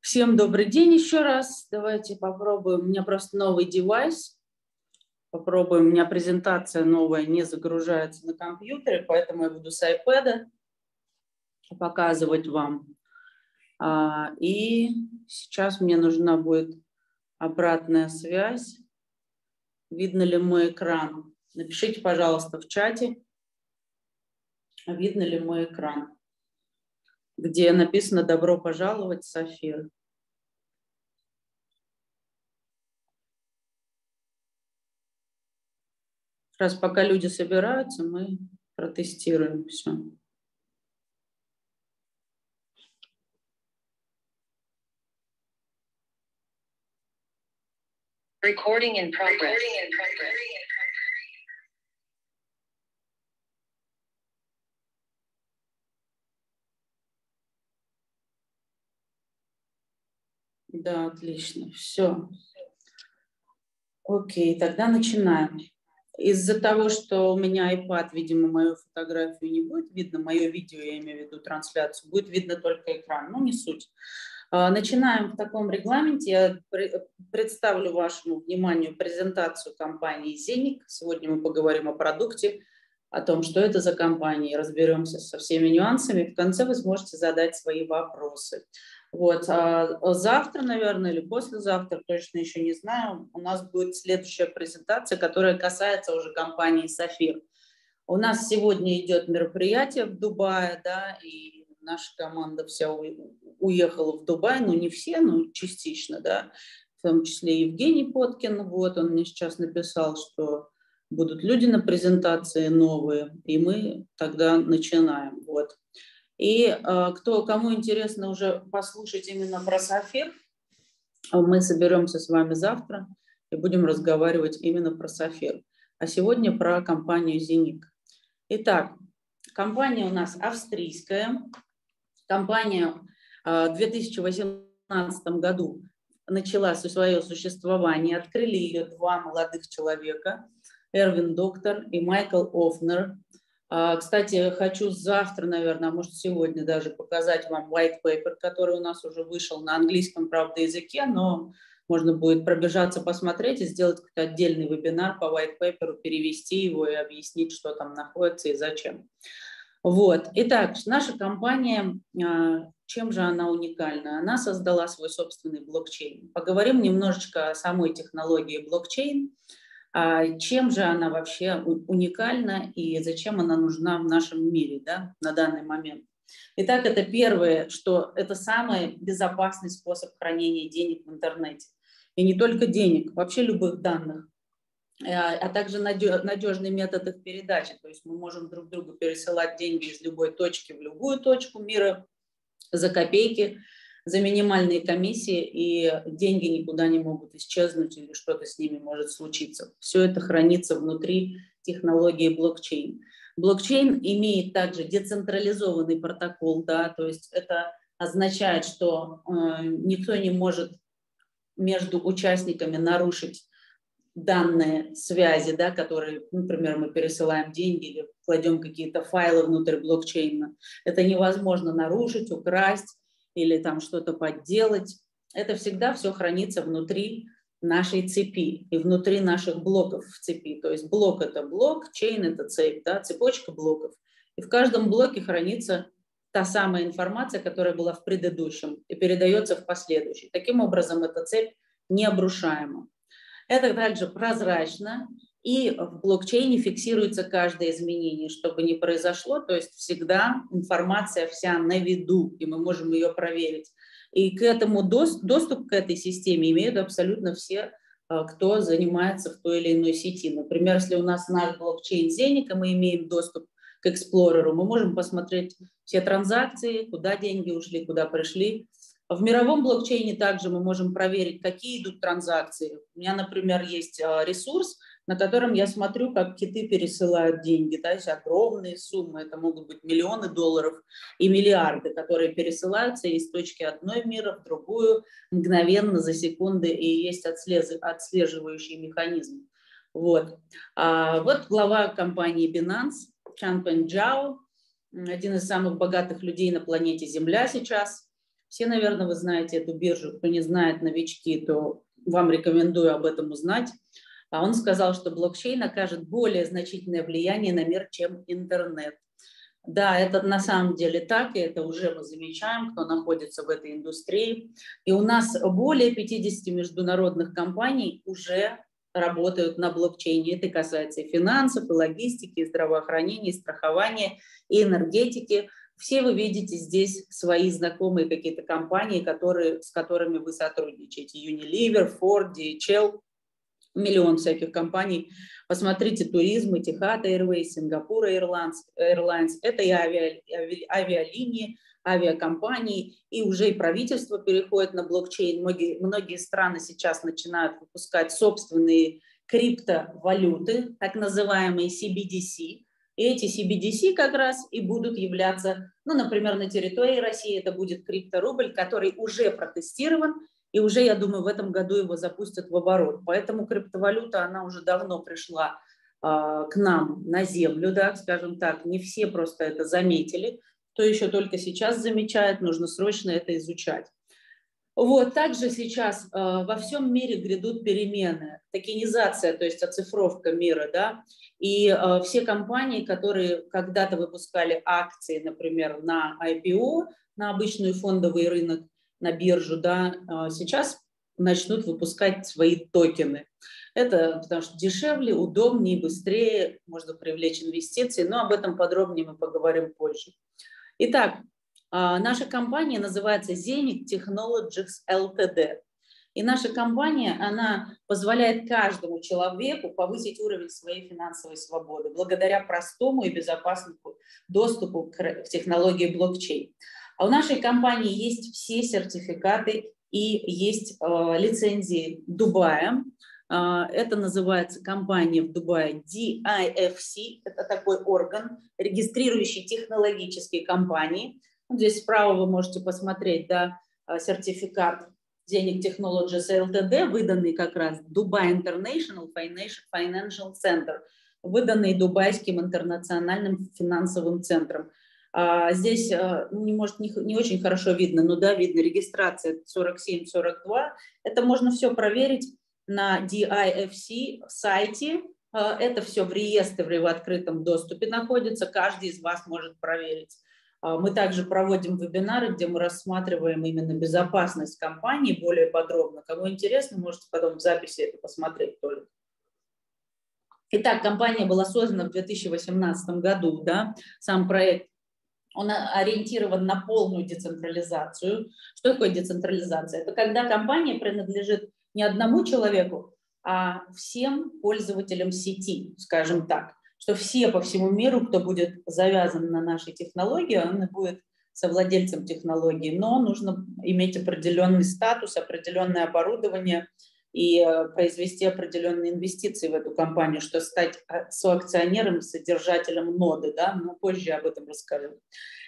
Всем добрый день еще раз. Давайте попробуем. У меня просто новый девайс. Попробуем. У меня презентация новая не загружается на компьютере, поэтому я буду с iPad показывать вам. А, и сейчас мне нужна будет обратная связь. Видно ли мой экран? Напишите, пожалуйста, в чате, видно ли мой экран, где написано «Добро пожаловать, Сафир». Раз пока люди собираются, мы протестируем все. Recording in progress. Да, отлично. Все. Окей, тогда начинаем. Из-за того, что у меня iPad, видимо, мою фотографию не будет видно, мое видео, я имею в виду трансляцию, будет видно только экран. Ну, не суть. А, начинаем в таком регламенте. Я представлю вашему вниманию презентацию компании «Зеник». Сегодня мы поговорим о продукте, о том, что это за компания, разберемся со всеми нюансами. В конце вы сможете задать свои вопросы. Вот. А завтра, наверное, или послезавтра, точно еще не знаю, у нас будет следующая презентация, которая касается уже компании «Сафир». У нас сегодня идет мероприятие в Дубае, да, и наша команда вся уехала в Дубай, ну не все, но частично, да, в том числе Евгений Поткин, вот он мне сейчас написал, что будут люди на презентации новые, и мы тогда начинаем, вот. И э, кто, кому интересно уже послушать именно про Сафир, мы соберемся с вами завтра и будем разговаривать именно про Сафир. А сегодня про компанию «Зеник». Итак, компания у нас австрийская, Компания а, в 2018 году начала свое существование, открыли ее два молодых человека, Эрвин Доктор и Майкл Офнер. А, кстати, хочу завтра, наверное, а может сегодня даже показать вам white paper, который у нас уже вышел на английском, правда, языке, но можно будет пробежаться, посмотреть и сделать какой-то отдельный вебинар по white paper, перевести его и объяснить, что там находится и зачем. Вот. Итак, наша компания, а, чем же она уникальна? Она создала свой собственный блокчейн. Поговорим немножечко о самой технологии блокчейн. А, чем же она вообще уникальна и зачем она нужна в нашем мире да, на данный момент? Итак, это первое, что это самый безопасный способ хранения денег в интернете. И не только денег, вообще любых данных. Э, а также надежный метод их передачи. То есть мы можем друг другу пересылать деньги из любой точки в любую точку мира за копейки, за минимальные комиссии, и деньги никуда не могут исчезнуть или что-то с ними может случиться. Все это хранится внутри технологии блокчейн. Блокчейн имеет также децентрализованный протокол, да, то есть это означает, что э, никто не может между участниками нарушить данные связи, да, которые, например, мы пересылаем деньги или кладем какие-то файлы внутрь блокчейна. Это невозможно нарушить, украсть или там что-то подделать. Это всегда все хранится внутри нашей цепи и внутри наших блоков в цепи. То есть блок – это блок, чейн – это цепь, да, цепочка блоков. И в каждом блоке хранится та самая информация, которая была в предыдущем и передается в последующий. Таким образом, эта цепь необрушаема. Это также прозрачно, и в блокчейне фиксируется каждое изменение, чтобы не произошло, то есть всегда информация вся на виду, и мы можем ее проверить. И к этому доступ к этой системе имеют абсолютно все, а, кто занимается в той или иной сети. Например, если у нас наш блокчейн Зеника, мы имеем доступ к Explorer, мы можем посмотреть все транзакции, куда деньги ушли, куда пришли, в мировом блокчейне также мы можем проверить, какие идут транзакции. У меня, например, есть а, ресурс, на котором я смотрю, как киты пересылают деньги. То есть огромные суммы, это могут быть миллионы долларов и миллиарды, которые пересылаются из точки одной мира в другую мгновенно за секунды, и есть отслеживающий механизм. Вот. А вот глава компании Binance Чан Пен Джао, один из самых богатых людей на планете Земля сейчас. Все, наверное, вы знаете эту биржу. Кто не знает, новички, то вам рекомендую об этом узнать. А он сказал, что блокчейн окажет более значительное влияние на мир, чем интернет. Да, это на самом деле так, и это уже мы замечаем, кто находится в этой индустрии. И у нас более 50 международных компаний уже работают на блокчейне. Это касается и финансов, и логистики, и здравоохранения, и страхования, и энергетики. Все вы видите здесь свои знакомые какие-то компании, которые, с которыми вы сотрудничаете. Unilever, Ford, DHL, миллион всяких компаний. Посмотрите туризм, Etihad Airways, Сингапур Airlines. Это и авиа, авиалинии, авиакомпании, и уже и правительство переходит на блокчейн. Многие, многие страны сейчас начинают выпускать собственные криптовалюты, так называемые CBDC. И эти CBDC как раз и будут являться, ну, например, на территории России это будет крипторубль, который уже протестирован, и уже, я думаю, в этом году его запустят в оборот. Поэтому криптовалюта, она уже давно пришла э, к нам на землю, да, скажем так. Не все просто это заметили. Кто еще только сейчас замечает, нужно срочно это изучать. Вот, также сейчас э, во всем мире грядут перемены, токенизация, то есть оцифровка мира, да, и э, все компании, которые когда-то выпускали акции, например, на IPO, на обычный фондовый рынок, на биржу, да, а, сейчас начнут выпускать свои токены. Это потому что дешевле, удобнее, быстрее, можно привлечь инвестиции, но об этом подробнее мы поговорим позже. Итак, а, наша компания называется Zenit Technologies Ltd. И наша компания, она позволяет каждому человеку повысить уровень своей финансовой свободы благодаря простому и безопасному доступу к технологии блокчейн. А у нашей компании есть все сертификаты и есть э, лицензии Дубая. Э, это называется компания в Дубае DIFC. Это такой орган, регистрирующий технологические компании. Здесь справа вы можете посмотреть да, э, сертификат денег Technologies Ltd, выданный как раз Dubai International Financial Center, выданный Дубайским интернациональным финансовым центром. А, здесь а, не, может, не, не очень хорошо видно, но да, видно регистрация 47-42. Это можно все проверить на DIFC сайте. А, это все в реестре в открытом доступе находится. Каждый из вас может проверить. Мы также проводим вебинары, где мы рассматриваем именно безопасность компании более подробно. Кому интересно, можете потом в записи это посмотреть только. Итак, компания была создана в 2018 году. Да? Сам проект он ориентирован на полную децентрализацию. Что такое децентрализация? Это когда компания принадлежит не одному человеку, а всем пользователям сети, скажем так, что все по всему миру, кто будет завязан на нашей технологии, он будет совладельцем технологии, но нужно иметь определенный статус, определенное оборудование и э, произвести определенные инвестиции в эту компанию, что стать э, соакционером, содержателем ноды, да, но позже об этом расскажу.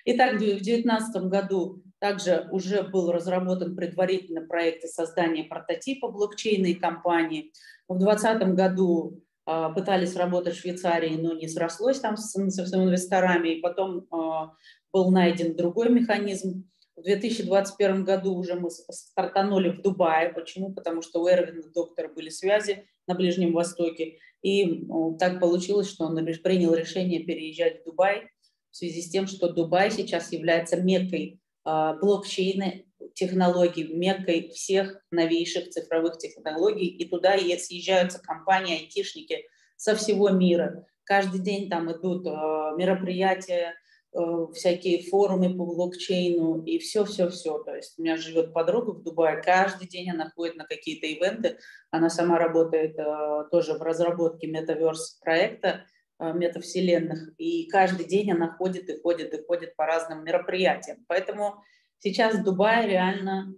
Итак, в 2019 году также уже был разработан предварительно проект создания прототипа блокчейной компании. В 2020 году э, пытались работать в Швейцарии, но не срослось там с, с, инвесторами, и потом э, был найден другой механизм. В 2021 году уже мы стартанули в Дубае. Почему? Потому что у Эрвина доктора были связи на Ближнем Востоке. И так получилось, что он принял решение переезжать в Дубай в связи с тем, что Дубай сейчас является меккой а, блокчейна технологий, меккой всех новейших цифровых технологий, и туда съезжаются компании, айтишники со всего мира. Каждый день там идут а, мероприятия, всякие форумы по блокчейну и все-все-все. То есть у меня живет подруга в Дубае, каждый день она ходит на какие-то ивенты, она сама работает тоже в разработке метаверс проекта, Э, метавселенных, и каждый день она ходит и ходит и ходит по разным мероприятиям. Поэтому сейчас в Дубае реально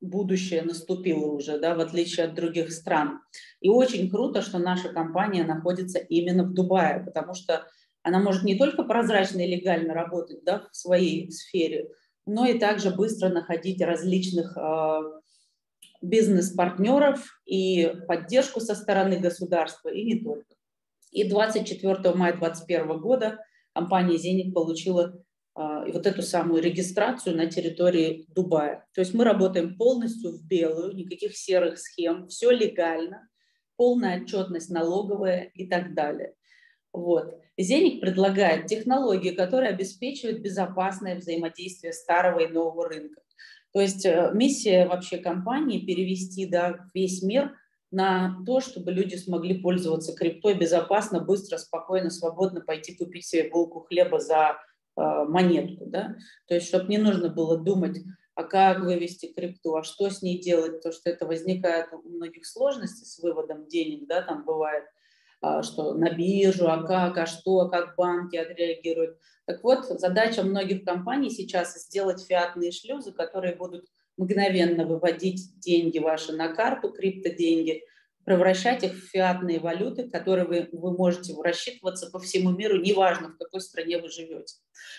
будущее наступило уже, да, в отличие от других стран. И очень круто, что наша компания находится именно в Дубае, потому что она может не только прозрачно и легально работать да, в своей сфере, но и также быстро находить различных э, бизнес-партнеров и поддержку со стороны государства, и не только. И 24 мая 2021 года компания «Зенит» получила а, вот эту самую регистрацию на территории Дубая. То есть мы работаем полностью в белую, никаких серых схем, все легально, полная отчетность налоговая и так далее. Вот. Зеник предлагает технологии, которые обеспечивают безопасное взаимодействие старого и нового рынка. То есть э, миссия вообще компании перевести да, весь мир на то, чтобы люди смогли пользоваться криптой безопасно, быстро, спокойно, свободно пойти купить себе булку хлеба за э, монетку. Да? То есть чтобы не нужно было думать, а как вывести крипту, а что с ней делать, то что это возникает у многих сложностей с выводом денег, да, там бывает – что на биржу, а как, а что, а как банки отреагируют. Так вот, задача многих компаний сейчас сделать фиатные шлюзы, которые будут мгновенно выводить деньги ваши на карту, криптоденьги, превращать их в фиатные валюты, которые вы, вы можете рассчитываться по всему миру, неважно, в какой стране вы живете.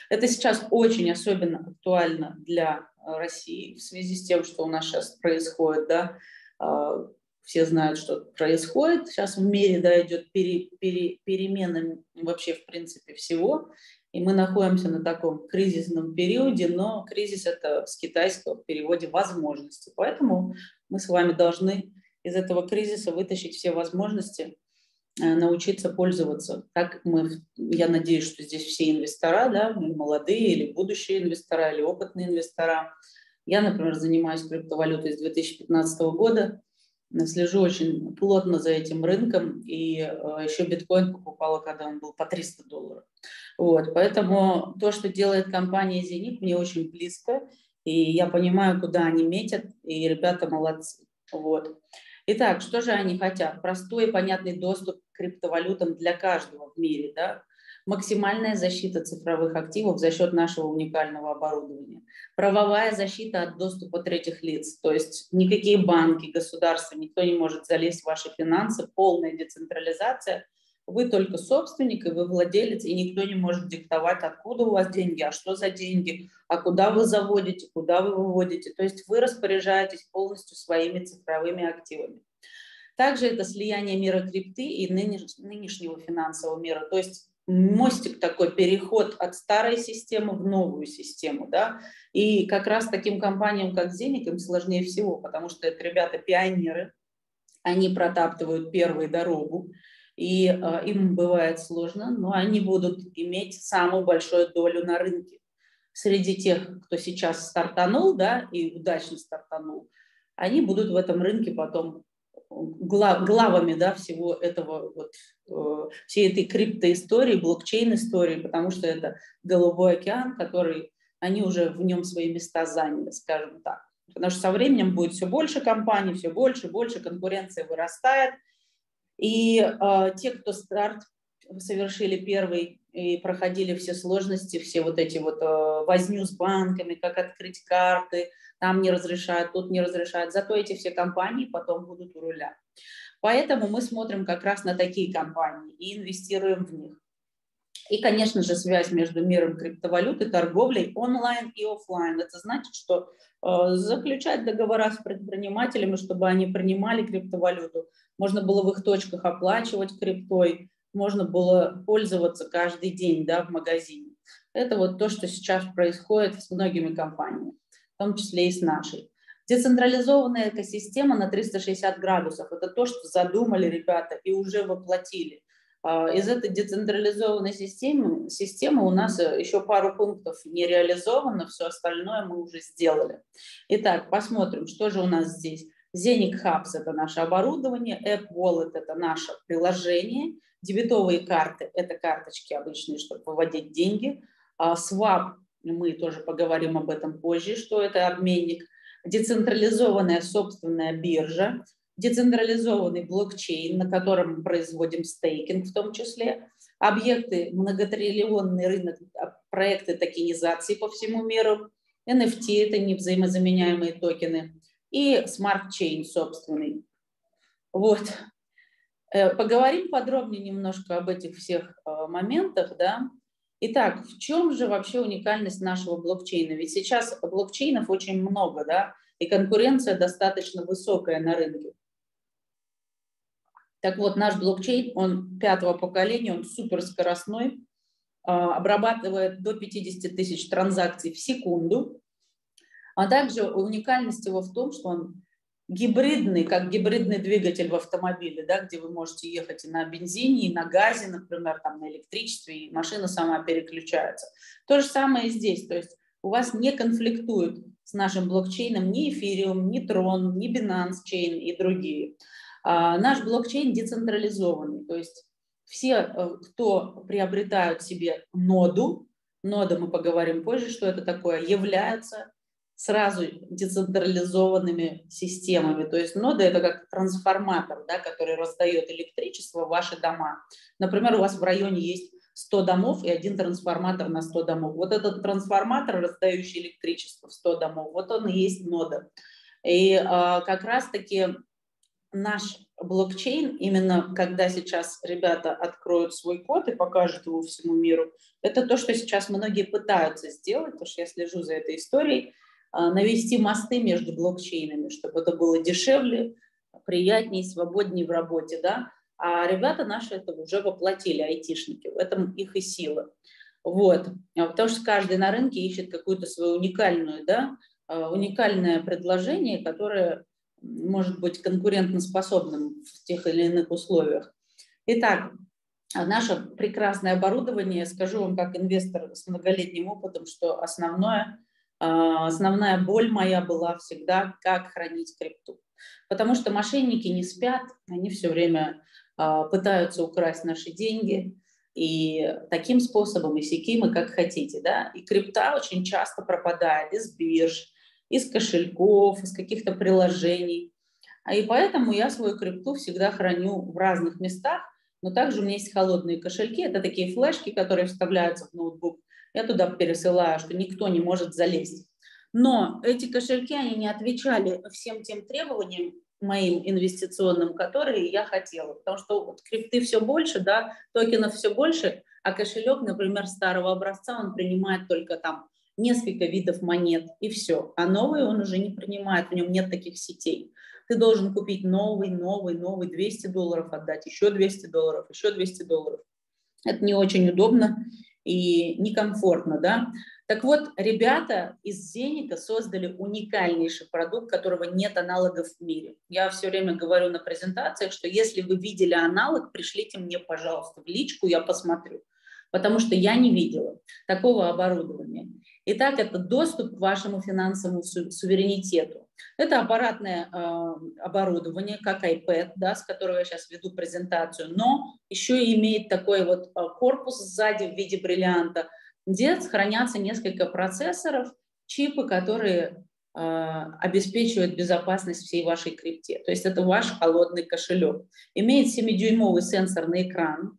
Это сейчас очень особенно актуально для России в связи с тем, что у нас сейчас происходит, да, а, все знают, что происходит. Сейчас в мире да, идет пере, пере, перемена вообще в принципе всего. И мы находимся на таком кризисном периоде, но кризис это с китайского в переводе возможности. Поэтому мы с вами должны из этого кризиса вытащить все возможности, э, научиться пользоваться. Так мы, я надеюсь, что здесь все инвестора, да, молодые или будущие инвестора, или опытные инвестора. Я, например, занимаюсь криптовалютой с 2015 года слежу очень плотно за этим рынком, и э, еще биткоин покупала, когда он был по 300 долларов. Вот, поэтому то, что делает компания «Зенит», мне очень близко, и я понимаю, куда они метят, и ребята молодцы. Вот. Итак, что же они хотят? Простой и понятный доступ к криптовалютам для каждого в мире, да? Максимальная защита цифровых активов за счет нашего уникального оборудования, правовая защита от доступа третьих лиц, то есть никакие банки, государства, никто не может залезть в ваши финансы, полная децентрализация, вы только собственник и вы владелец, и никто не может диктовать, откуда у вас деньги, а что за деньги, а куда вы заводите, куда вы выводите. То есть вы распоряжаетесь полностью своими цифровыми активами. Также это слияние мира крипты и нынешнего финансового мира. То есть мостик такой, переход от старой системы в новую систему, да, и как раз таким компаниям, как Зенит, им сложнее всего, потому что это ребята-пионеры, они протаптывают первую дорогу, и э, им бывает сложно, но они будут иметь самую большую долю на рынке. Среди тех, кто сейчас стартанул, да, и удачно стартанул, они будут в этом рынке потом глав, главами да, всего этого, вот, э, всей этой криптоистории, блокчейн-истории, потому что это голубой океан, который они уже в нем свои места заняли, скажем так. Потому что со временем будет все больше компаний, все больше, больше, конкуренция вырастает. И э, те, кто старт совершили первый и проходили все сложности, все вот эти вот э, возню с банками, как открыть карты, там не разрешают, тут не разрешают. Зато эти все компании потом будут у руля. Поэтому мы смотрим как раз на такие компании и инвестируем в них. И, конечно же, связь между миром криптовалюты, торговлей онлайн и офлайн. Это значит, что э, заключать договора с предпринимателями, чтобы они принимали криптовалюту. Можно было в их точках оплачивать криптой, можно было пользоваться каждый день да, в магазине. Это вот то, что сейчас происходит с многими компаниями в том числе и с нашей. Децентрализованная экосистема на 360 градусов – это то, что задумали ребята и уже воплотили. А, из этой децентрализованной системы, системы у нас э, еще пару пунктов не реализовано, все остальное мы уже сделали. Итак, посмотрим, что же у нас здесь. Zenic Hubs – это наше оборудование, App Wallet – это наше приложение, дебетовые карты – это карточки обычные, чтобы выводить деньги, а, Swap мы тоже поговорим об этом позже, что это обменник, децентрализованная собственная биржа, децентрализованный блокчейн, на котором мы производим стейкинг в том числе, объекты, многотриллионный рынок, а, проекты токенизации по всему миру, NFT – это невзаимозаменяемые токены, и smart chain собственный. Вот. Э, поговорим подробнее немножко об этих всех э, моментах, да. Итак, в чем же вообще уникальность нашего блокчейна? Ведь сейчас блокчейнов очень много, да, и конкуренция достаточно высокая на рынке. Так вот, наш блокчейн, он пятого поколения, он суперскоростной, обрабатывает до 50 тысяч транзакций в секунду. А также уникальность его в том, что он гибридный, как гибридный двигатель в автомобиле, да, где вы можете ехать и на бензине, и на газе, например, там, на электричестве, и машина сама переключается. То же самое и здесь, то есть у вас не конфликтует с нашим блокчейном ни Ethereum, ни Tron, ни Binance Chain и другие. А наш блокчейн децентрализованный, то есть все, э, кто приобретают себе ноду, нода мы поговорим позже, что это такое, являются сразу децентрализованными системами. То есть нода – это как трансформатор, да, который раздает электричество в ваши дома. Например, у вас в районе есть 100 домов и один трансформатор на 100 домов. Вот этот трансформатор, раздающий электричество в 100 домов, вот он и есть нода. И а, как раз-таки наш блокчейн, именно когда сейчас ребята откроют свой код и покажут его всему миру, это то, что сейчас многие пытаются сделать, потому что я слежу за этой историей, навести мосты между блокчейнами, чтобы это было дешевле, приятнее, свободнее в работе, да. А ребята наши это уже воплотили, айтишники, в этом их и сила. Вот, а потому что каждый на рынке ищет какую-то свою уникальную, да, а, уникальное предложение, которое может быть конкурентоспособным в тех или иных условиях. Итак, наше прекрасное оборудование, скажу вам как инвестор с многолетним опытом, что основное а, основная боль моя была всегда, как хранить крипту. Потому что мошенники не спят, они все время а, пытаются украсть наши деньги, и таким способом, и сяким, и как хотите. Да? И крипта очень часто пропадает из бирж, из кошельков, из каких-то приложений. А и поэтому я свою крипту всегда храню в разных местах, но также у меня есть холодные кошельки, это такие флешки, которые вставляются в ноутбук, я туда пересылаю, что никто не может залезть. Но эти кошельки, они не отвечали всем тем требованиям моим инвестиционным, которые я хотела. Потому что вот крипты все больше, да, токенов все больше, а кошелек, например, старого образца, он принимает только там несколько видов монет и все. А новый он уже не принимает, в нем нет таких сетей. Ты должен купить новый, новый, новый, 200 долларов отдать, еще 200 долларов, еще 200 долларов. Это не очень удобно и некомфортно, да. Так вот, ребята из Зеника создали уникальнейший продукт, которого нет аналогов в мире. Я все время говорю на презентациях, что если вы видели аналог, пришлите мне, пожалуйста, в личку, я посмотрю, потому что я не видела такого оборудования. Итак, это доступ к вашему финансовому суверенитету. Это аппаратное э, оборудование, как iPad, да, с которого я сейчас веду презентацию, но еще имеет такой вот э, корпус сзади в виде бриллианта, где хранятся несколько процессоров, чипы, которые э, обеспечивают безопасность всей вашей крипте. То есть это ваш холодный кошелек. Имеет 7-дюймовый сенсорный экран,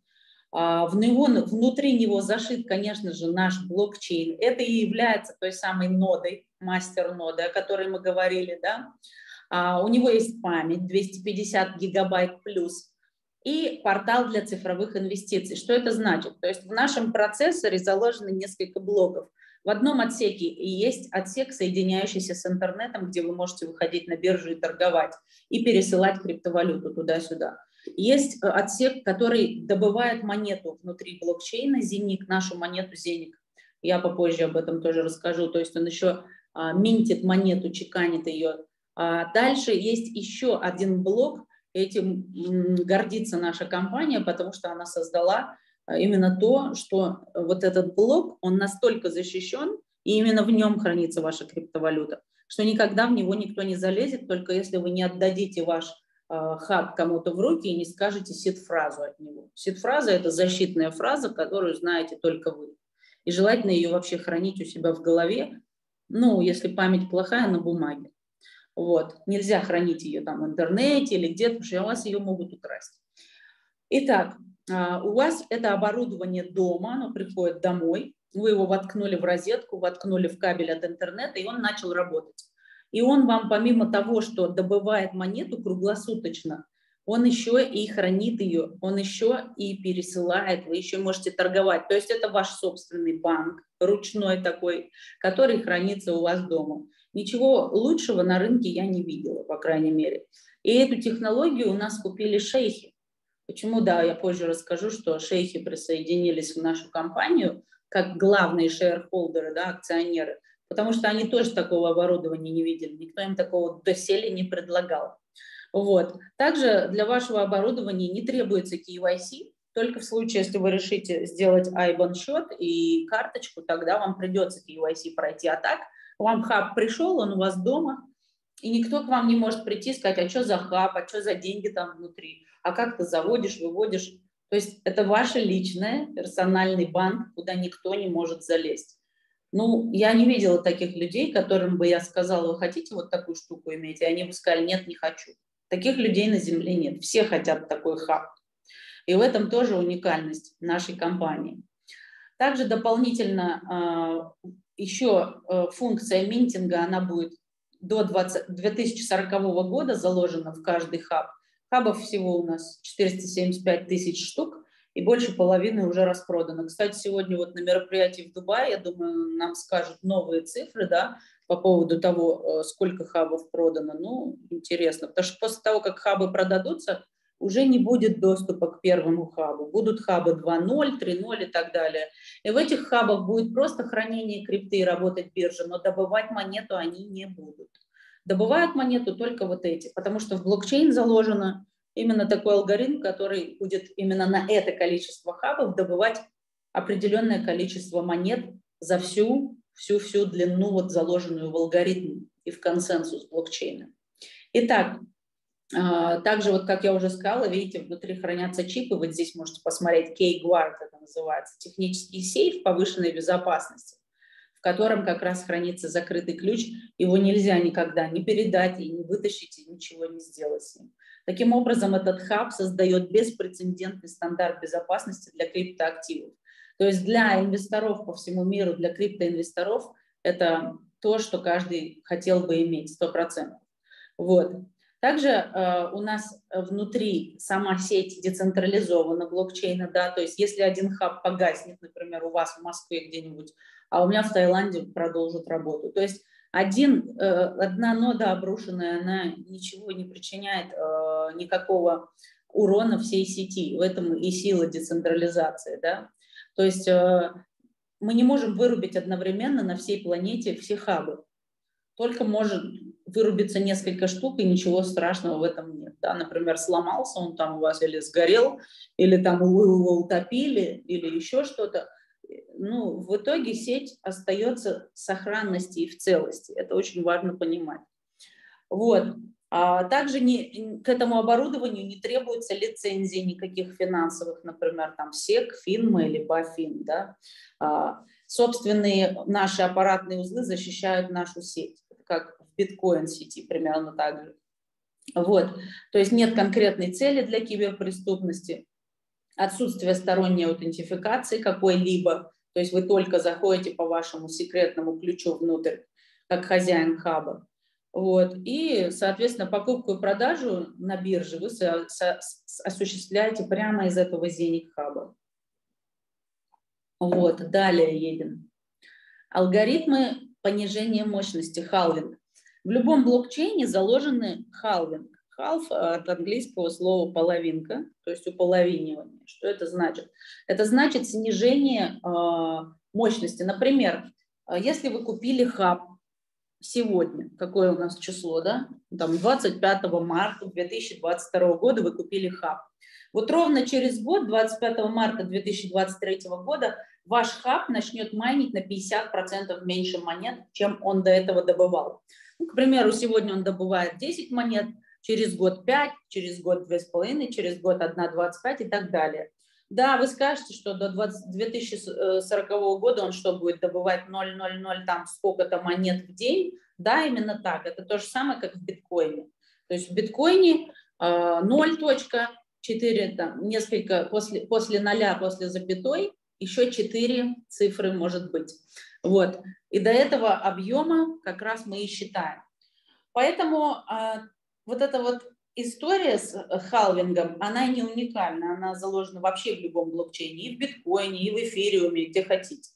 в него, внутри него зашит, конечно же, наш блокчейн. Это и является той самой нодой, мастер-нодой, о которой мы говорили. Да? А, у него есть память 250 гигабайт плюс и портал для цифровых инвестиций. Что это значит? То есть в нашем процессоре заложено несколько блоков. В одном отсеке есть отсек, соединяющийся с интернетом, где вы можете выходить на биржу и торговать, и пересылать криптовалюту туда-сюда. Есть э, отсек, который добывает монету внутри блокчейна, Зеник, нашу монету Зеник. Я попозже об этом тоже расскажу. То есть он еще а, минтит монету, чеканит ее. А дальше есть еще один блок. Этим гордится наша компания, потому что она создала а, именно то, что вот этот блок, он настолько защищен, и именно в нем хранится ваша криптовалюта, что никогда в него никто не залезет, только если вы не отдадите ваш Э, хак кому-то в руки и не скажете сид-фразу от него. Сид-фраза – это защитная фраза, которую знаете только вы. И желательно ее вообще хранить у себя в голове, ну, если память плохая, на бумаге. Вот. Нельзя хранить ее там в интернете или где-то, потому что у вас ее могут украсть. Итак, э, у вас это оборудование дома, оно приходит домой, вы его воткнули в розетку, воткнули в кабель от интернета, и он начал работать. И он вам помимо того, что добывает монету круглосуточно, он еще и хранит ее, он еще и пересылает, вы еще можете торговать. То есть это ваш собственный банк, ручной такой, который хранится у вас дома. Ничего лучшего на рынке я не видела, по крайней мере. И эту технологию у нас купили шейхи. Почему, да, я позже расскажу, что шейхи присоединились в нашу компанию как главные шейрхолдеры, да, акционеры, потому что они тоже такого оборудования не видели, никто им такого доселе не предлагал. Вот. Также для вашего оборудования не требуется KYC, только в случае, если вы решите сделать IBAN счет и карточку, тогда вам придется KYC пройти. А так, вам хаб пришел, он у вас дома, и никто к вам не может прийти и сказать, а что за хаб, а что за деньги там внутри, а как ты заводишь, выводишь. То есть это ваш личный персональный банк, куда никто не может залезть. Ну, я не видела таких людей, которым бы я сказала, вы хотите вот такую штуку иметь, и они бы сказали, нет, не хочу. Таких людей на Земле нет. Все хотят такой хаб. И в этом тоже уникальность нашей компании. Также дополнительно а, еще э, функция минтинга, она будет до 20, 2040 года заложена в каждый хаб. Хабов всего у нас 475 тысяч штук, и больше половины уже распродано. Кстати, сегодня вот на мероприятии в Дубае, я думаю, нам скажут новые цифры, да, по поводу того, э, сколько хабов продано. Ну, интересно, потому что после того, как хабы продадутся, уже не будет доступа к первому хабу. Будут хабы 2.0, 3.0 и так далее. И в этих хабах будет просто хранение крипты и работать биржа, но добывать монету они не будут. Добывают монету только вот эти, потому что в блокчейн заложено именно такой алгоритм, который будет именно на это количество хабов добывать определенное количество монет за всю всю-всю длину, вот заложенную в алгоритм и в консенсус блокчейна. Итак, а, также, вот как я уже сказала, видите, внутри хранятся чипы. Вот здесь можете посмотреть K-Guard, это называется, технический сейф повышенной безопасности, в котором как раз хранится закрытый ключ. Его нельзя никогда не передать и не вытащить, и ничего не сделать с ним. Таким образом, этот хаб создает беспрецедентный стандарт безопасности для криптоактивов. То есть для инвесторов по всему миру, для криптоинвесторов это то, что каждый хотел бы иметь, 100%. Вот. Также э, у нас внутри сама сеть децентрализована блокчейна, да, то есть если один хаб погаснет, например, у вас в Москве где-нибудь, а у меня в Таиланде продолжит работу. То есть один, э, одна нода обрушенная, она ничего не причиняет, э, никакого урона всей сети. В этом и сила децентрализации, да. То есть э, мы не можем вырубить одновременно на всей планете все хабы. Только может вырубиться несколько штук, и ничего страшного в этом нет. Да? Например, сломался он там у вас или сгорел, или там его утопили, или еще что-то. Ну, в итоге сеть остается в сохранности и в целости. Это очень важно понимать. Вот. А также не, к этому оборудованию не требуется лицензии никаких финансовых, например, там СЕК, ФИНМА или БАФИН. Да? А, собственные наши аппаратные узлы защищают нашу сеть, как в биткоин-сети примерно так же. Вот. То есть нет конкретной цели для киберпреступности, отсутствие сторонней аутентификации какой-либо, то есть вы только заходите по вашему секретному ключу внутрь, как хозяин хаба. Вот. И, соответственно, покупку и продажу на бирже вы осуществляете прямо из этого Zenit Hub. Вот. Далее едем. Алгоритмы понижения мощности, халвинг. В любом блокчейне заложены халвинг. Half от английского слова половинка, то есть уполовинивание. Что это значит? Это значит снижение э, мощности. Например, если вы купили хаб сегодня, какое у нас число, да, там 25 марта 2022 года вы купили хаб. Вот ровно через год, 25 марта 2023 года, ваш хаб начнет майнить на 50% меньше монет, чем он до этого добывал. Ну, к примеру, сегодня он добывает 10 монет, через год 5, через год 2,5, через год 1,25 и так далее. Да, вы скажете, что до 20, 2040 года он что будет добывать 0,00 там сколько-то монет в день? Да, именно так. Это то же самое, как в биткоине. То есть в биткоине 0.4, э, там, несколько, после, после ноля, после запятой, еще 4 цифры может быть. Вот. И до этого объема как раз мы и считаем. Поэтому а, вот это вот история с э, халвингом, она не уникальна, она заложена вообще в любом блокчейне, и в биткоине, и в эфириуме, где хотите.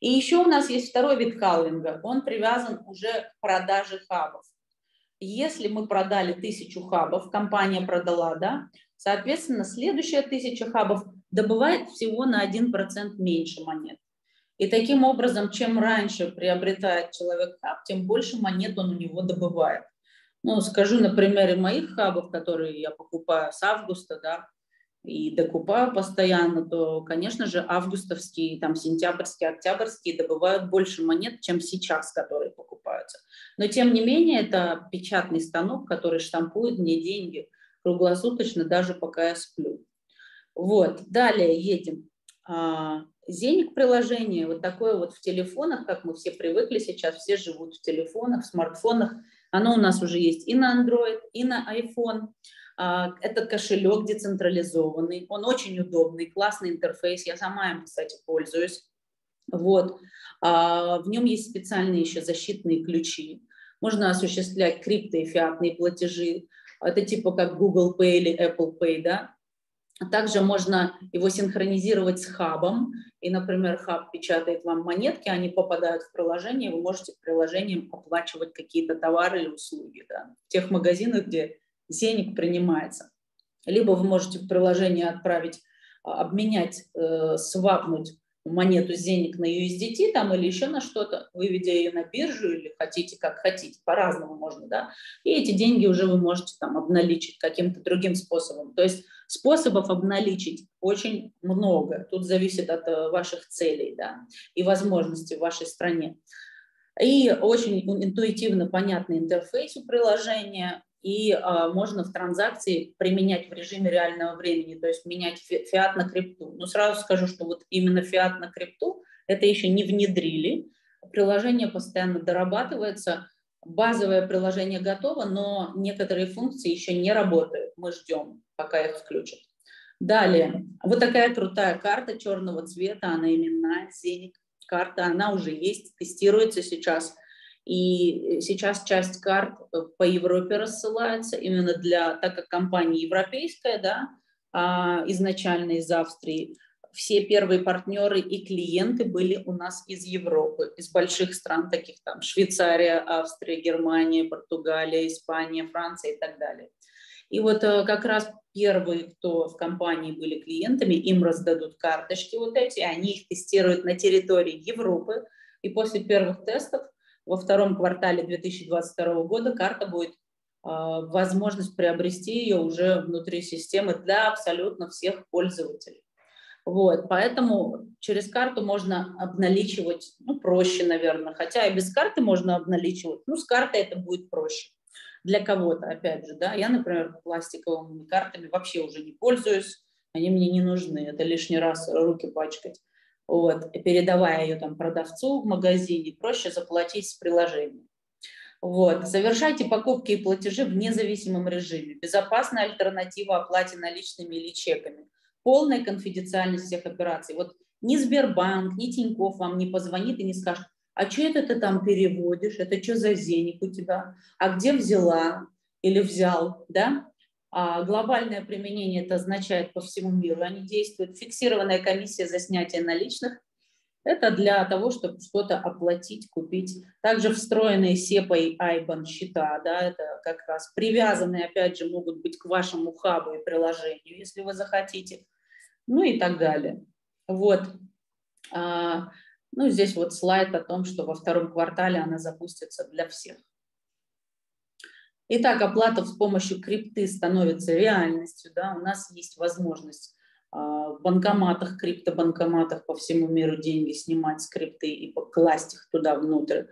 И еще у нас есть второй вид халвинга, он привязан уже к продаже хабов. Если мы продали тысячу хабов, компания продала, да, Соответственно, следующая тысяча хабов добывает всего на 1% меньше монет. И таким образом, чем раньше приобретает человек хаб, тем больше монет он у него добывает. Ну, скажу на примере моих хабов, которые я покупаю с августа, да, и докупаю постоянно, то, конечно же, августовские, там, сентябрьские, октябрьские добывают больше монет, чем сейчас, которые покупаются. Но, тем не менее, это печатный станок, который штампует мне деньги круглосуточно, даже пока я сплю. Вот, далее едем. А, Зеник приложение, вот такое вот в телефонах, как мы все привыкли сейчас, все живут в телефонах, в смартфонах. Оно у нас уже есть и на Android, и на iPhone. А, это кошелек децентрализованный, он очень удобный, классный интерфейс, я сама им, кстати, пользуюсь. Вот. А, в нем есть специальные еще защитные ключи. Можно осуществлять крипто и фиатные платежи. Это типа как Google Pay или Apple Pay, да? Также можно его синхронизировать с хабом. И, например, хаб печатает вам монетки, они попадают в приложение, вы можете приложением оплачивать какие-то товары или услуги. Да? В тех магазинах, где Зеник принимается. Либо вы можете в приложение отправить, а, обменять, э, свапнуть монету Зеник на USDT там или еще на что-то, выведя ее на биржу или хотите, как хотите, по-разному можно, да, и эти деньги уже вы можете там обналичить каким-то другим способом. То есть способов обналичить очень много. Тут зависит от э, ваших целей, да, и возможностей в вашей стране. И очень интуитивно понятный интерфейс у приложения, и а, можно в транзакции применять в режиме реального времени, то есть менять фи фиат на крипту. Но сразу скажу, что вот именно фиат на крипту это еще не внедрили, приложение постоянно дорабатывается, базовое приложение готово, но некоторые функции еще не работают, мы ждем, пока их включат. Далее, вот такая крутая карта черного цвета, она именная, Зеник карта, она уже есть, тестируется сейчас – и сейчас часть карт э, по Европе рассылается именно для, так как компания европейская, да, а, изначально из Австрии, все первые партнеры и клиенты были у нас из Европы, из больших стран, таких там Швейцария, Австрия, Германия, Португалия, Испания, Франция и так далее. И вот э, как раз первые, кто в компании были клиентами, им раздадут карточки вот эти, они их тестируют на территории Европы, и после первых тестов во втором квартале 2022 года карта будет а, возможность приобрести ее уже внутри системы для абсолютно всех пользователей. Вот, поэтому через карту можно обналичивать, ну, проще, наверное, хотя и без карты можно обналичивать, ну, с картой это будет проще для кого-то, опять же, да, я, например, пластиковыми картами вообще уже не пользуюсь, они мне не нужны, это лишний раз руки пачкать вот, передавая ее там продавцу в магазине, проще заплатить с приложения. Вот. Совершайте покупки и платежи в независимом режиме. Безопасная альтернатива оплате наличными или чеками. Полная конфиденциальность всех операций. Вот ни Сбербанк, ни Тинькофф вам не позвонит и не скажет, а что это ты там переводишь, это что за зеник у тебя, а где взяла или взял, да? А глобальное применение это означает по всему миру. Они действуют. Фиксированная комиссия за снятие наличных – это для того, чтобы что-то оплатить, купить. Также встроенные SEPA и IBAN счета, да, это как раз привязанные, опять же, могут быть к вашему хабу и приложению, если вы захотите, ну и так далее. Вот. А, ну, здесь вот слайд о том, что во втором квартале она запустится для всех. Итак, оплата с помощью крипты становится реальностью. Да? У нас есть возможность а, в банкоматах, криптобанкоматах по всему миру деньги снимать с крипты и класть их туда внутрь.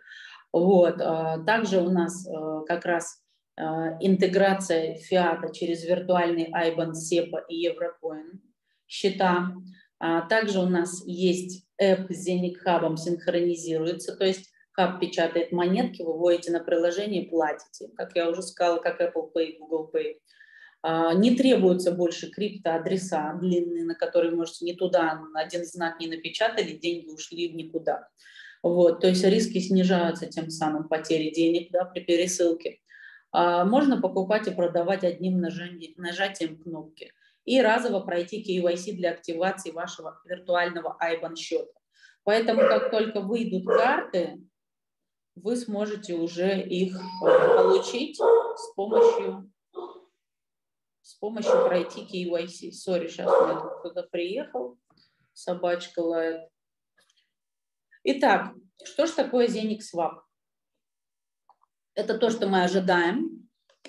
Вот. А, также у нас как раз интеграция фиата через виртуальный IBAN, SEPA и Еврокоин счета. Также у нас есть app с Zenic Hub синхронизируется, то есть Хаб печатает монетки, вы вводите на приложение платите. Как я уже сказала, как Apple Pay, Google Pay. А, не требуются больше криптоадреса длинные, на которые можете не туда, один знак не напечатали, деньги ушли в никуда. Вот, то есть риски снижаются тем самым потери денег да, при пересылке. А, можно покупать и продавать одним нажатием, нажатием кнопки. И разово пройти KYC для активации вашего виртуального IBAN счета. Поэтому как только выйдут карты, вы сможете уже их э, получить с помощью, с помощью пройти KYC. Сори, сейчас кто-то приехал, собачка лает. Итак, что же такое Zenix Swap? Это то, что мы ожидаем.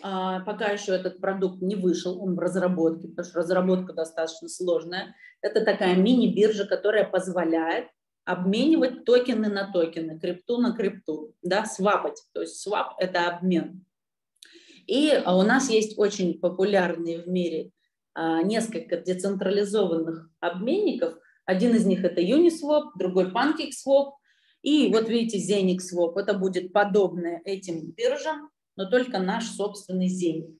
А, пока еще этот продукт не вышел, он в разработке, потому что разработка достаточно сложная. Это такая мини-биржа, которая позволяет обменивать токены на токены, крипту на крипту, да, свапать. То есть свап – это обмен. И а, у нас есть очень популярные в мире а, несколько децентрализованных обменников. Один из них это Uniswap, другой PancakeSwap. И вот видите, ZenixSwap, это будет подобное этим биржам, но только наш собственный Zenix.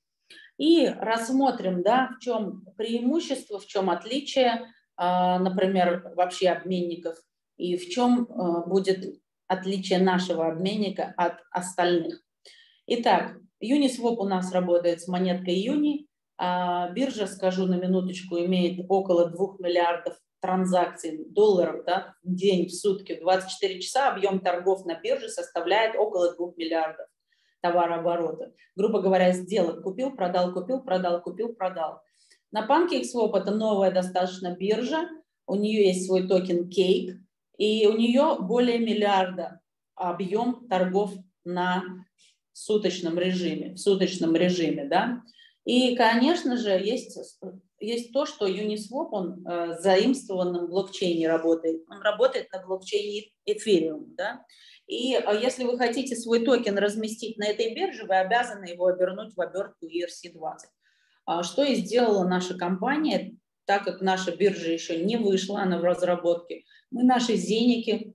И рассмотрим, да, в чем преимущество, в чем отличие, а, например, вообще обменников, и в чем будет отличие нашего обменника от остальных. Итак, Uniswap у нас работает с монеткой Юни. А биржа, скажу на минуточку, имеет около 2 миллиардов транзакций долларов да, в день, в сутки, 24 часа. Объем торгов на бирже составляет около 2 миллиардов товарооборота. Грубо говоря, сделок купил, продал, купил, продал, купил, продал. На PancakeSwap это новая достаточно биржа, у нее есть свой токен Cake, и у нее более миллиарда объем торгов на суточном режиме, в суточном режиме, да. И, конечно же, есть, есть то, что Uniswap, он э, заимствован блокчейне работает. Он работает на блокчейне Ethereum, да. И э, если вы хотите свой токен разместить на этой бирже, вы обязаны его обернуть в обертку ERC-20. А что и сделала наша компания, так как наша биржа еще не вышла, она в разработке, мы наши зеники,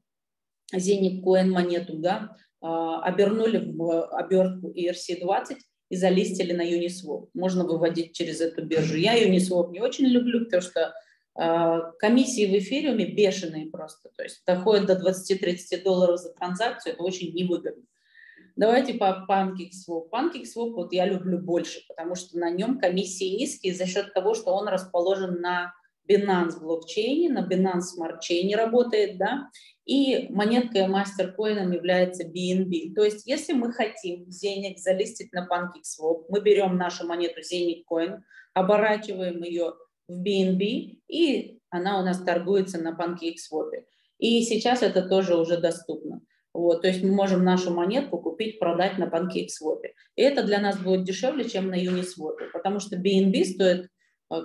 зеник коин монету, да, а, обернули в обертку ERC20 и залистили на Uniswap. Можно выводить через эту биржу. Я Uniswap не очень люблю, потому что а, комиссии в эфириуме бешеные просто. То есть доходят до 20-30 долларов за транзакцию, это очень невыгодно. Давайте по PancakeSwap. PancakeSwap вот я люблю больше, потому что на нем комиссии низкие за счет того, что он расположен на Binance блокчейне, на Binance Smart Chain работает, да, и монеткой мастеркоином является BNB. То есть если мы хотим Zenic залистить на PancakeSwap, мы берем нашу монету Zenic Coin, оборачиваем ее в BNB, и она у нас торгуется на PancakeSwap. И сейчас это тоже уже доступно. Вот, то есть мы можем нашу монетку купить, продать на PancakeSwap. И это для нас будет дешевле, чем на Uniswap, потому что BNB стоит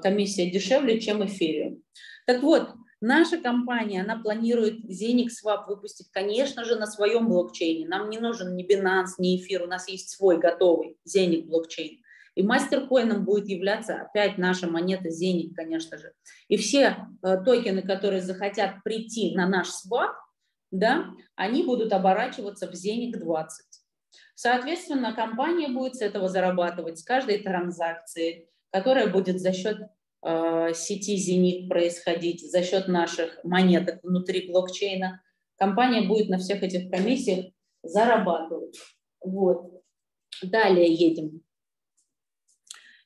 комиссия дешевле, чем Ethereum. Так вот, Наша компания, она планирует Zenix Swap выпустить, конечно же, на своем блокчейне. Нам не нужен ни Binance, ни эфир, у нас есть свой готовый Zenix блокчейн. И мастеркоином будет являться опять наша монета Zenix, конечно же. И все э, токены, которые захотят прийти на наш свап, да, они будут оборачиваться в Zenix 20. Соответственно, компания будет с этого зарабатывать, с каждой транзакции, которая будет за счет Э, сети «Зенит» происходить за счет наших монеток внутри блокчейна. Компания будет на всех этих комиссиях зарабатывать. Вот. Далее едем.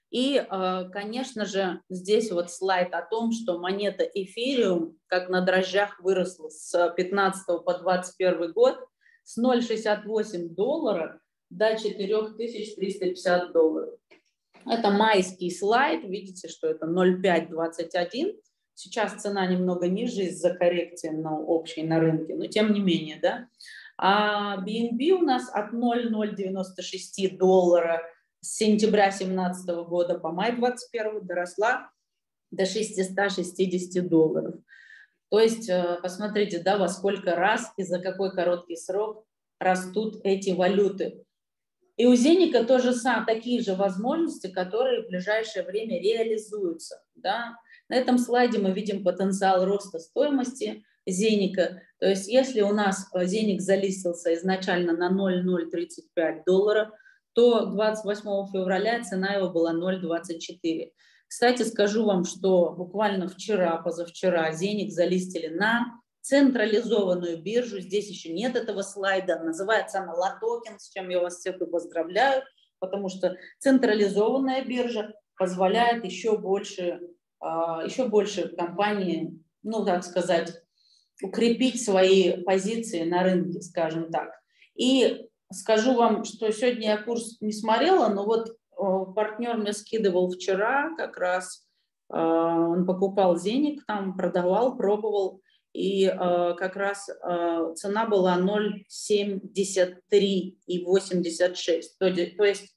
И, э, конечно же, здесь вот слайд о том, что монета эфириум, как на дрожжах, выросла с 15 по 21 год с 0,68 доллара до 4350 долларов. Это майский слайд, видите, что это 0,521. Сейчас цена немного ниже из-за коррекции на общей на рынке, но тем не менее, да. А BNB у нас от 0,096 доллара с сентября 2017 года по май 2021 доросла до 660 долларов. То есть э, посмотрите, да, во сколько раз и за какой короткий срок растут эти валюты. И у Зеника тоже сам, такие же возможности, которые в ближайшее время реализуются. Да? На этом слайде мы видим потенциал роста стоимости Зеника. То есть если у нас э, Зеник залистился изначально на 0,035 доллара, то 28 февраля цена его была 0,24. Кстати, скажу вам, что буквально вчера, позавчера Zeniq залистили на централизованную биржу. Здесь еще нет этого слайда. Называется она LATOKEN, с чем я вас всех и поздравляю, потому что централизованная биржа позволяет еще больше, а, еще больше компании, ну, так сказать, укрепить свои позиции на рынке, скажем так. И скажу вам, что сегодня я курс не смотрела, но вот партнер мне скидывал вчера как раз, он покупал зеник, там продавал, пробовал, и как раз цена была 0,73 и 86. То, то есть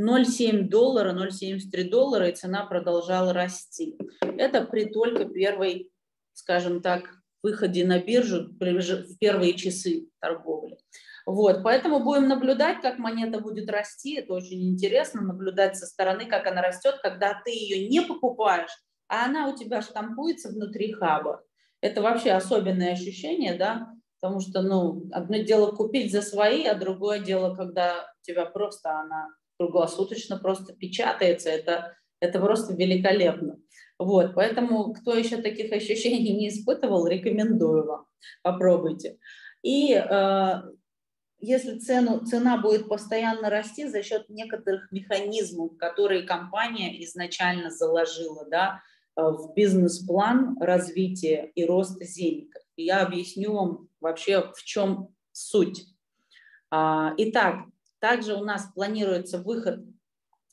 0,7 доллара, 0,73 доллара, и цена продолжала расти. Это при только первой, скажем так, выходе на биржу в первые часы торговли. Вот, поэтому будем наблюдать, как монета будет расти. Это очень интересно, наблюдать со стороны, как она растет, когда ты ее не покупаешь, а она у тебя штампуется внутри хаба. Это вообще особенное ощущение, да, потому что, ну, одно дело купить за свои, а другое дело, когда у тебя просто она круглосуточно просто печатается. Это, это просто великолепно. Вот, поэтому, кто еще таких ощущений не испытывал, рекомендую вам, попробуйте. И э, если цену, цена будет постоянно расти за счет некоторых механизмов, которые компания изначально заложила да, в бизнес-план развития и роста зеников. Я объясню вам вообще, в чем суть. А, итак, также у нас планируется выход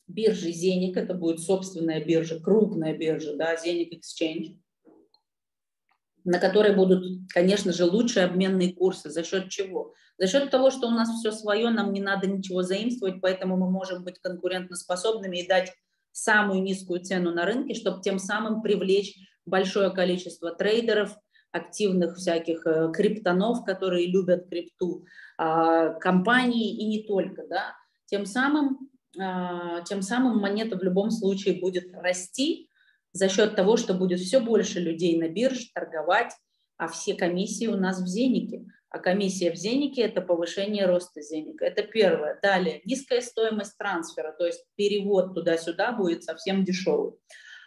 биржи Зеник, это будет собственная биржа, крупная биржа, да, Зеник Exchange, на которой будут, конечно же, лучшие обменные курсы. За счет чего? За счет того, что у нас все свое, нам не надо ничего заимствовать, поэтому мы можем быть конкурентоспособными и дать самую низкую цену на рынке, чтобы тем самым привлечь большое количество трейдеров, активных всяких э, криптонов, которые любят крипту, а, компаний и не только, да, тем самым, а, тем самым монета в любом случае будет расти за счет того, что будет все больше людей на бирже торговать, а все комиссии у нас в Зенике. А комиссия в Зенике – это повышение роста Зеника. Это первое. Далее, низкая стоимость трансфера, то есть перевод туда-сюда будет совсем дешевый.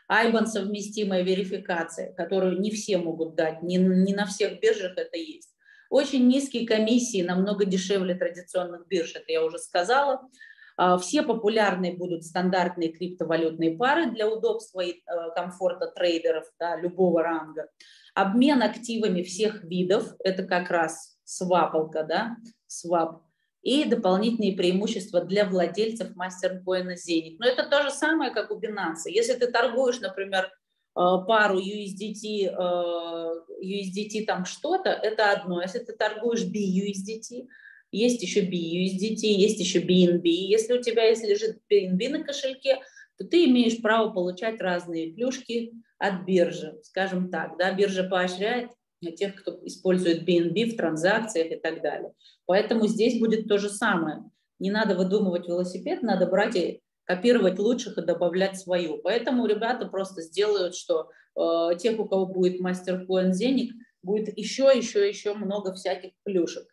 Айбан совместимая верификация, которую не все могут дать, не, не на всех биржах это есть. Очень низкие комиссии, намного дешевле традиционных бирж, это я уже сказала. А, все популярные будут стандартные криптовалютные пары для удобства и э, комфорта трейдеров да, любого ранга. Обмен активами всех видов, это как раз свапалка, да, свап. И дополнительные преимущества для владельцев мастеркоина Zenit. Но это то же самое, как у Binance. Если ты торгуешь, например, Э, пару USDT, э, USDT там что-то, это одно. Если ты торгуешь BUSDT, есть еще BUSDT, есть еще BNB. Если у тебя есть лежит BNB на кошельке, то ты имеешь право получать разные плюшки от биржи, скажем так. Да? Биржа поощряет тех, кто использует BNB в транзакциях и так далее. Поэтому здесь будет то же самое. Не надо выдумывать велосипед, надо брать и копировать лучших и добавлять свою. Поэтому ребята просто сделают, что э, тех, у кого будет мастер-коин денег, будет еще, еще, еще много всяких плюшек.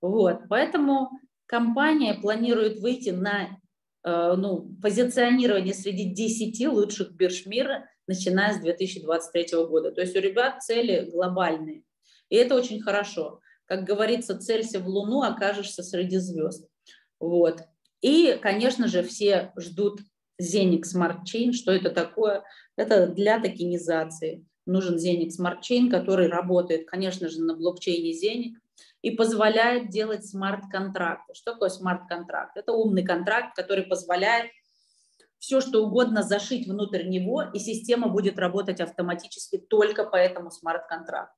Вот, поэтому компания планирует выйти на э, ну, позиционирование среди 10 лучших бирж мира, начиная с 2023 года. То есть у ребят цели глобальные. И это очень хорошо. Как говорится, целься в Луну, окажешься среди звезд. Вот. И, конечно же, все ждут Zenix Smart Chain. Что это такое? Это для токенизации. Нужен Zenix Smart Chain, который работает, конечно же, на блокчейне Zenix и позволяет делать смарт-контракты. Что такое смарт-контракт? Это умный контракт, который позволяет все, что угодно зашить внутрь него, и система будет работать автоматически только по этому смарт-контракту.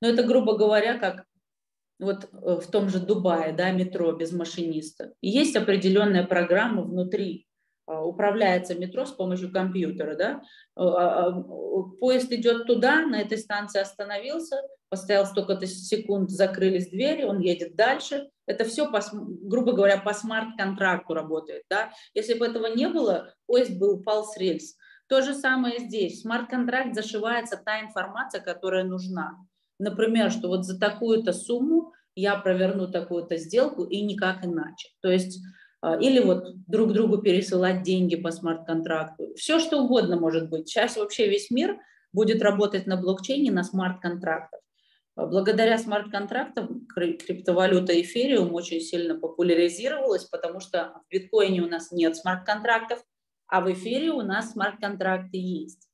Но это, грубо говоря, как вот э, в том же Дубае, да, метро без машиниста. И есть определенная программа внутри, управляется метро с помощью компьютера, да, а, а, поезд идет туда, на этой станции остановился, постоял столько-то секунд, закрылись двери, он едет дальше. Это все, по, грубо говоря, по смарт-контракту работает. Да? Если бы этого не было, поезд бы упал с рельс. То же самое здесь. В смарт-контракт зашивается та информация, которая нужна. Например, что вот за такую-то сумму я проверну такую-то сделку и никак иначе. То есть а, или вот друг другу пересылать деньги по смарт-контракту. Все, что угодно может быть. Сейчас вообще весь мир будет работать на блокчейне, на смарт-контрактах. А, благодаря смарт-контрактам криптовалюта эфириум очень сильно популяризировалась, потому что в биткоине у нас нет смарт-контрактов, а в эфире у нас смарт-контракты есть.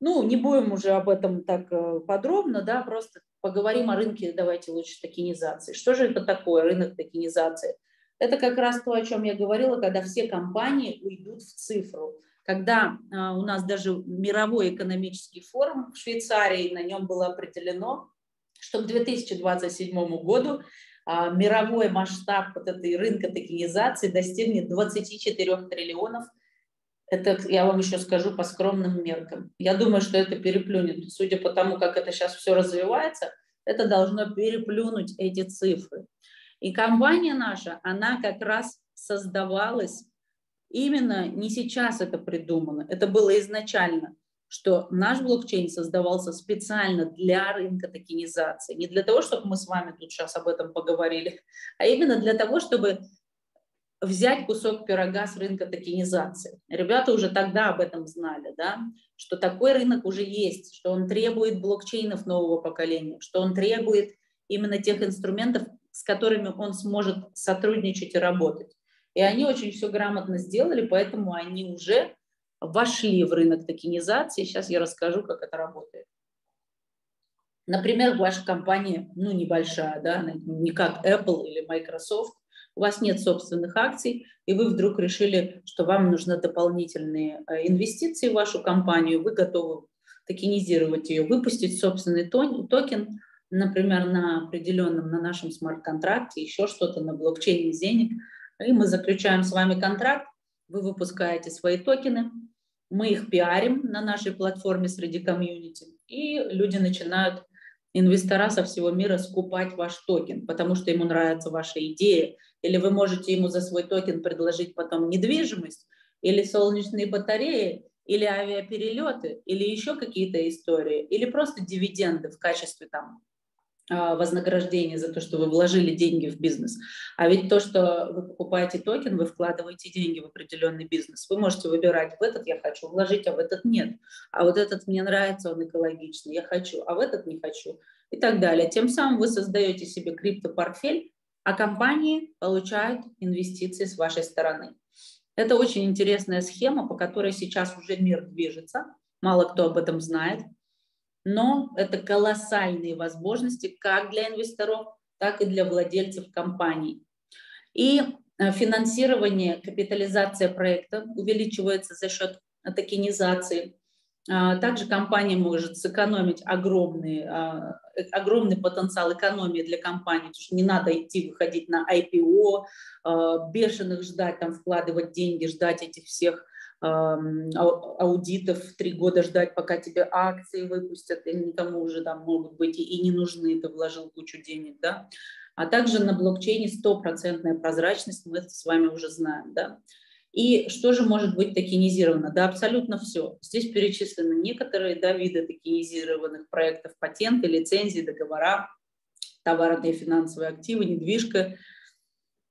Ну, не будем уже об этом так э, подробно, да, просто поговорим о рынке, давайте лучше токенизации. Что же это такое рынок токенизации? Это как раз то, о чем я говорила, когда все компании уйдут в цифру. Когда а, у нас даже мировой экономический форум в Швейцарии, на нем было определено, что к 2027 году а, мировой масштаб вот этой рынка токенизации достигнет 24 триллионов. Это я вам еще скажу по скромным меркам. Я думаю, что это переплюнет. Судя по тому, как это сейчас все развивается, это должно переплюнуть эти цифры. И компания наша, она как раз создавалась именно не сейчас это придумано, это было изначально – что наш блокчейн создавался специально для рынка токенизации. Не для того, чтобы мы с вами тут сейчас об этом поговорили, а именно для того, чтобы взять кусок пирога с рынка токенизации. Ребята уже тогда об этом знали, да, что такой рынок уже есть, что он требует блокчейнов нового поколения, что он требует именно тех инструментов, с которыми он сможет сотрудничать и работать. И они очень все грамотно сделали, поэтому они уже вошли в рынок токенизации. Сейчас я расскажу, как это работает. Например, ваша компания, ну, небольшая, да, не как Apple или Microsoft, у вас нет собственных акций, и вы вдруг решили, что вам нужны дополнительные э, инвестиции в вашу компанию, вы готовы токенизировать ее, выпустить собственный токен, например, на определенном, на нашем смарт-контракте, еще что-то на блокчейне денег, и мы заключаем с вами контракт, вы выпускаете свои токены, мы их пиарим на нашей платформе среди комьюнити, и люди начинают, инвестора со всего мира, скупать ваш токен, потому что ему нравится ваша идея, или вы можете ему за свой токен предложить потом недвижимость, или солнечные батареи, или авиаперелеты, или еще какие-то истории, или просто дивиденды в качестве там вознаграждение за то, что вы вложили деньги в бизнес. А ведь то, что вы покупаете токен, вы вкладываете деньги в определенный бизнес. Вы можете выбирать, в этот я хочу вложить, а в этот нет. А вот этот мне нравится, он экологичный, я хочу, а в этот не хочу. И так далее. Тем самым вы создаете себе криптопортфель, а компании получают инвестиции с вашей стороны. Это очень интересная схема, по которой сейчас уже мир движется. Мало кто об этом знает но это колоссальные возможности как для инвесторов, так и для владельцев компаний. И э, финансирование, капитализация проекта увеличивается за счет токенизации. А, также компания может сэкономить огромный, а, э, огромный потенциал экономии для компании, потому что не надо идти выходить на IPO, а, бешеных ждать, там, вкладывать деньги, ждать этих всех аудитов, три года ждать, пока тебе акции выпустят, и никому уже там могут быть и не нужны, ты вложил кучу денег, да. А также на блокчейне стопроцентная прозрачность, мы это с вами уже знаем, да. И что же может быть токенизировано? Да, абсолютно все. Здесь перечислены некоторые да, виды токенизированных проектов, патенты, лицензии, договора, товарные финансовые активы, недвижка,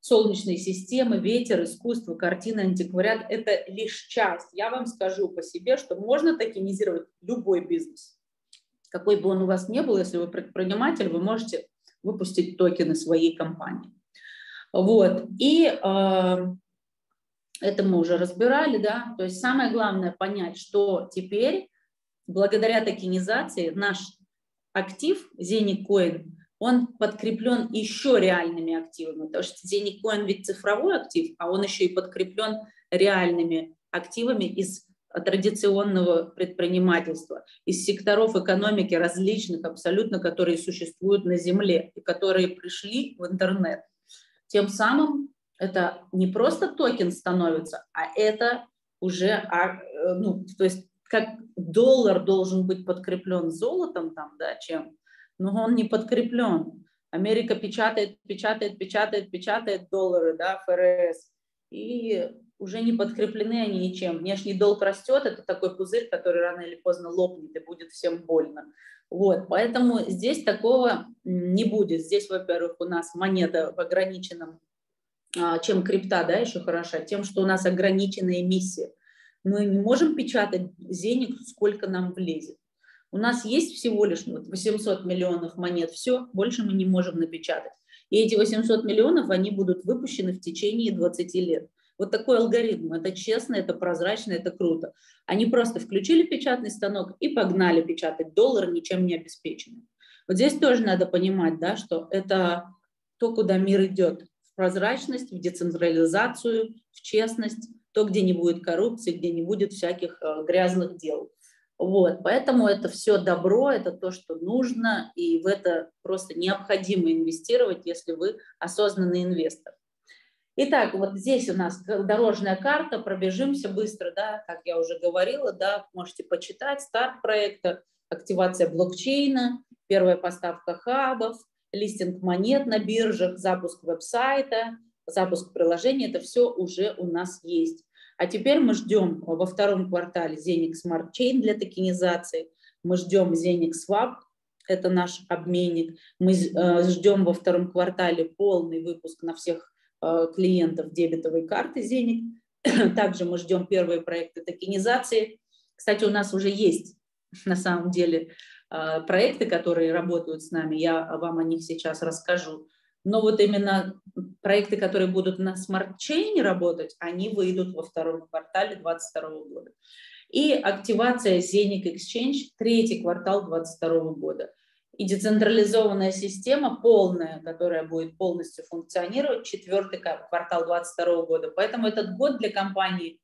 солнечные системы, ветер, искусство, картины, антиквариат – это лишь часть. Я вам скажу по себе, что можно токенизировать любой бизнес. Какой бы он у вас ни был, если вы предприниматель, вы можете выпустить токены своей компании. Вот. И э, это мы уже разбирали, да. То есть самое главное понять, что теперь благодаря токенизации наш актив Zenicoin он подкреплен еще реальными активами, потому что Zenicoin ведь цифровой актив, а он еще и подкреплен реальными активами из традиционного предпринимательства, из секторов экономики различных абсолютно, которые существуют на Земле и которые пришли в интернет. Тем самым это не просто токен становится, а это уже, а, э, ну, то есть как доллар должен быть подкреплен золотом там, да, чем, но он не подкреплен. Америка печатает, печатает, печатает, печатает доллары, да, ФРС, и уже не подкреплены они ничем. Внешний долг растет, это такой пузырь, который рано или поздно лопнет и будет всем больно. Вот, поэтому здесь такого не будет. Здесь, во-первых, у нас монета в ограниченном, а, чем крипта, да, еще хороша, тем, что у нас ограниченная эмиссия. Мы не можем печатать денег, сколько нам влезет. У нас есть всего лишь 800 миллионов монет, все, больше мы не можем напечатать. И эти 800 миллионов, они будут выпущены в течение 20 лет. Вот такой алгоритм. Это честно, это прозрачно, это круто. Они просто включили печатный станок и погнали печатать доллар, ничем не обеспеченный. Вот здесь тоже надо понимать, да, что это то, куда мир идет прозрачность, в децентрализацию, в честность, то, где не будет коррупции, где не будет всяких э, грязных дел. Вот, поэтому это все добро, это то, что нужно, и в это просто необходимо инвестировать, если вы осознанный инвестор. Итак, вот здесь у нас дорожная карта, пробежимся быстро, да, как я уже говорила, да, можете почитать старт проекта, активация блокчейна, первая поставка хабов, листинг монет на биржах, запуск веб-сайта, запуск приложения, это все уже у нас есть. А теперь мы ждем во втором квартале Zenix Smart Chain для токенизации, мы ждем Zenix Swap, это наш обменник, мы э, ждем во втором квартале полный выпуск на всех э, клиентов дебетовой карты Zenix. Также мы ждем первые проекты токенизации. Кстати, у нас уже есть на самом деле э, проекты, которые работают с нами. Я вам о них сейчас расскажу. Но вот именно проекты, которые будут на смарт-чейне работать, они выйдут во втором квартале 2022 года. И активация Zenic Exchange третий квартал 2022 года. И децентрализованная система полная, которая будет полностью функционировать, четвертый квартал 2022 года. Поэтому этот год для компании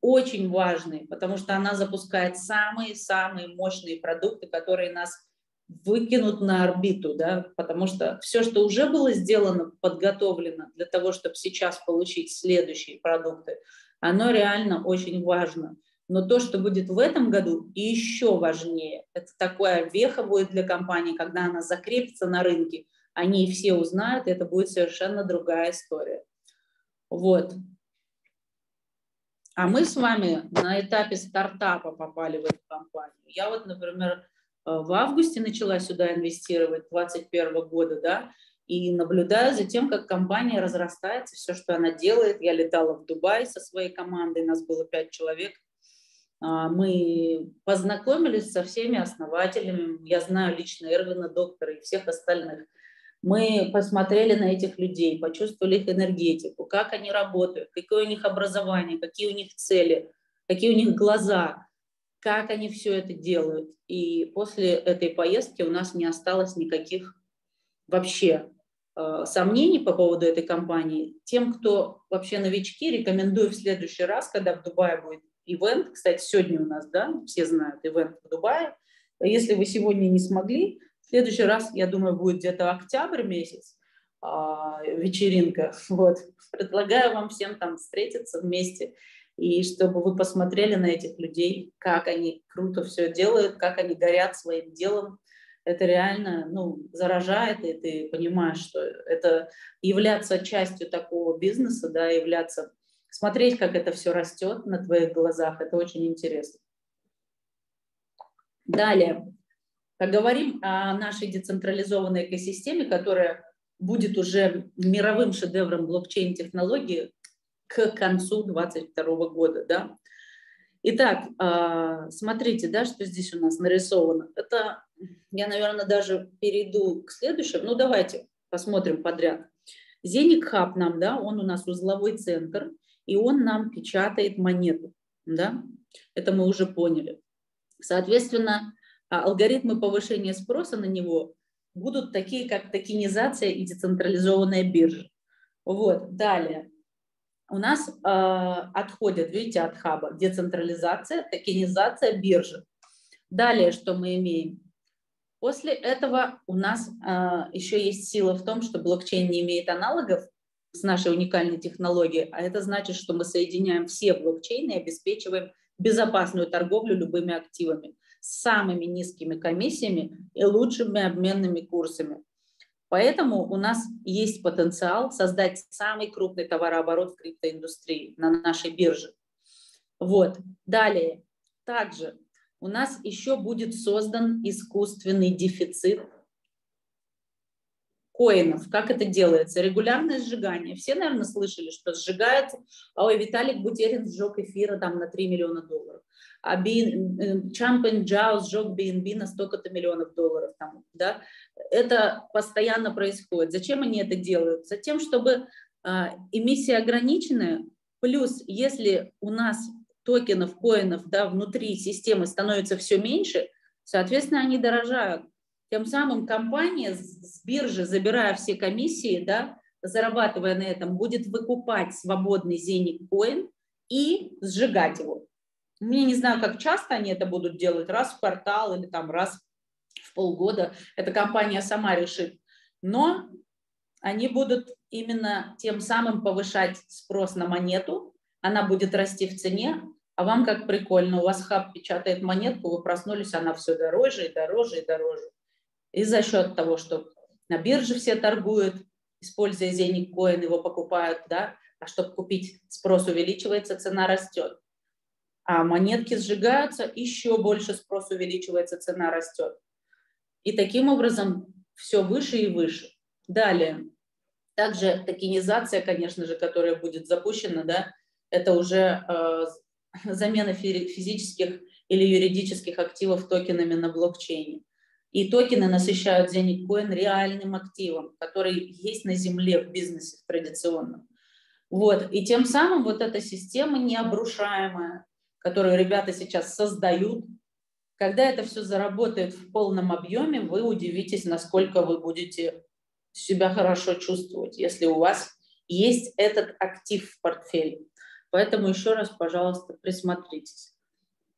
очень важный, потому что она запускает самые-самые мощные продукты, которые нас выкинут на орбиту, да, потому что все, что уже было сделано, подготовлено для того, чтобы сейчас получить следующие продукты, оно реально очень важно. Но то, что будет в этом году, и еще важнее, это такая веха будет для компании, когда она закрепится на рынке, они все узнают, и это будет совершенно другая история. Вот. А мы с вами на этапе стартапа попали в эту компанию. Я вот, например, в августе начала сюда инвестировать, 2021 года, да, и наблюдаю за тем, как компания разрастается, все, что она делает. Я летала в Дубай со своей командой, нас было пять человек. А, мы познакомились со всеми основателями. Я знаю лично Эрвина, доктора и всех остальных. Мы посмотрели на этих людей, почувствовали их энергетику, как они работают, какое у них образование, какие у них цели, какие у них глаза, как они все это делают. И после этой поездки у нас не осталось никаких вообще э, сомнений по поводу этой компании. Тем, кто вообще новички, рекомендую в следующий раз, когда в Дубае будет ивент, кстати, сегодня у нас, да, все знают ивент в Дубае. Если вы сегодня не смогли, в следующий раз, я думаю, будет где-то октябрь месяц, э, вечеринка. Вот. Предлагаю вам всем там встретиться вместе и чтобы вы посмотрели на этих людей, как они круто все делают, как они горят своим делом. Это реально ну, заражает, и ты понимаешь, что это являться частью такого бизнеса, да, являться, смотреть, как это все растет на твоих глазах, это очень интересно. Далее, поговорим о нашей децентрализованной экосистеме, которая будет уже мировым шедевром блокчейн-технологии, к концу 2022 года. Да? Итак, а, смотрите, да, что здесь у нас нарисовано. Это я, наверное, даже перейду к следующему. Ну, давайте посмотрим подряд. Зеник Хаб нам, да, он у нас узловой центр, и он нам печатает монету, да, это мы уже поняли. Соответственно, а, алгоритмы повышения спроса на него будут такие, как токенизация и децентрализованная биржа. Вот, далее у нас э, отходят, видите, от хаба децентрализация, токенизация биржи. Далее, что мы имеем? После этого у нас э, еще есть сила в том, что блокчейн не имеет аналогов с нашей уникальной технологией, а это значит, что мы соединяем все блокчейны и обеспечиваем безопасную торговлю любыми активами с самыми низкими комиссиями и лучшими обменными курсами. Поэтому у нас есть потенциал создать самый крупный товарооборот в криптоиндустрии на нашей бирже. Вот. Далее. Также у нас еще будет создан искусственный дефицит коинов. Как это делается? Регулярное сжигание. Все, наверное, слышали, что сжигается. Ой, Виталик Бутерин сжег эфира там на 3 миллиона долларов а Чампен Джао сжег BNB на столько-то миллионов долларов. Там, да? Это постоянно происходит. Зачем они это делают? Затем, чтобы а, эмиссия ограниченная, плюс если у нас токенов, коинов да, внутри системы становится все меньше, соответственно, они дорожают. Тем самым компания с биржи, забирая все комиссии, да, зарабатывая на этом, будет выкупать свободный Zenic Coin и сжигать его. Я не знаю, как часто они это будут делать, раз в квартал или там раз в полгода. Эта компания сама решит. Но они будут именно тем самым повышать спрос на монету, она будет расти в цене, а вам как прикольно, у вас хаб печатает монетку, вы проснулись, она все дороже и дороже и дороже. И за счет того, что на бирже все торгуют, используя Zenic Coin, его покупают, да, а чтобы купить, спрос увеличивается, цена растет. А монетки сжигаются, еще больше спрос увеличивается, цена растет. И таким образом все выше и выше. Далее. Также токенизация, конечно же, которая будет запущена, да, это уже э, замена физических или юридических активов токенами на блокчейне. И токены насыщают Zenic Coin реальным активом, который есть на земле в бизнесе традиционном. Вот. И тем самым вот эта система необрушаемая, которую ребята сейчас создают, когда это все заработает в полном объеме, вы удивитесь, насколько вы будете себя хорошо чувствовать, если у вас есть этот актив в портфеле. Поэтому еще раз, пожалуйста, присмотритесь.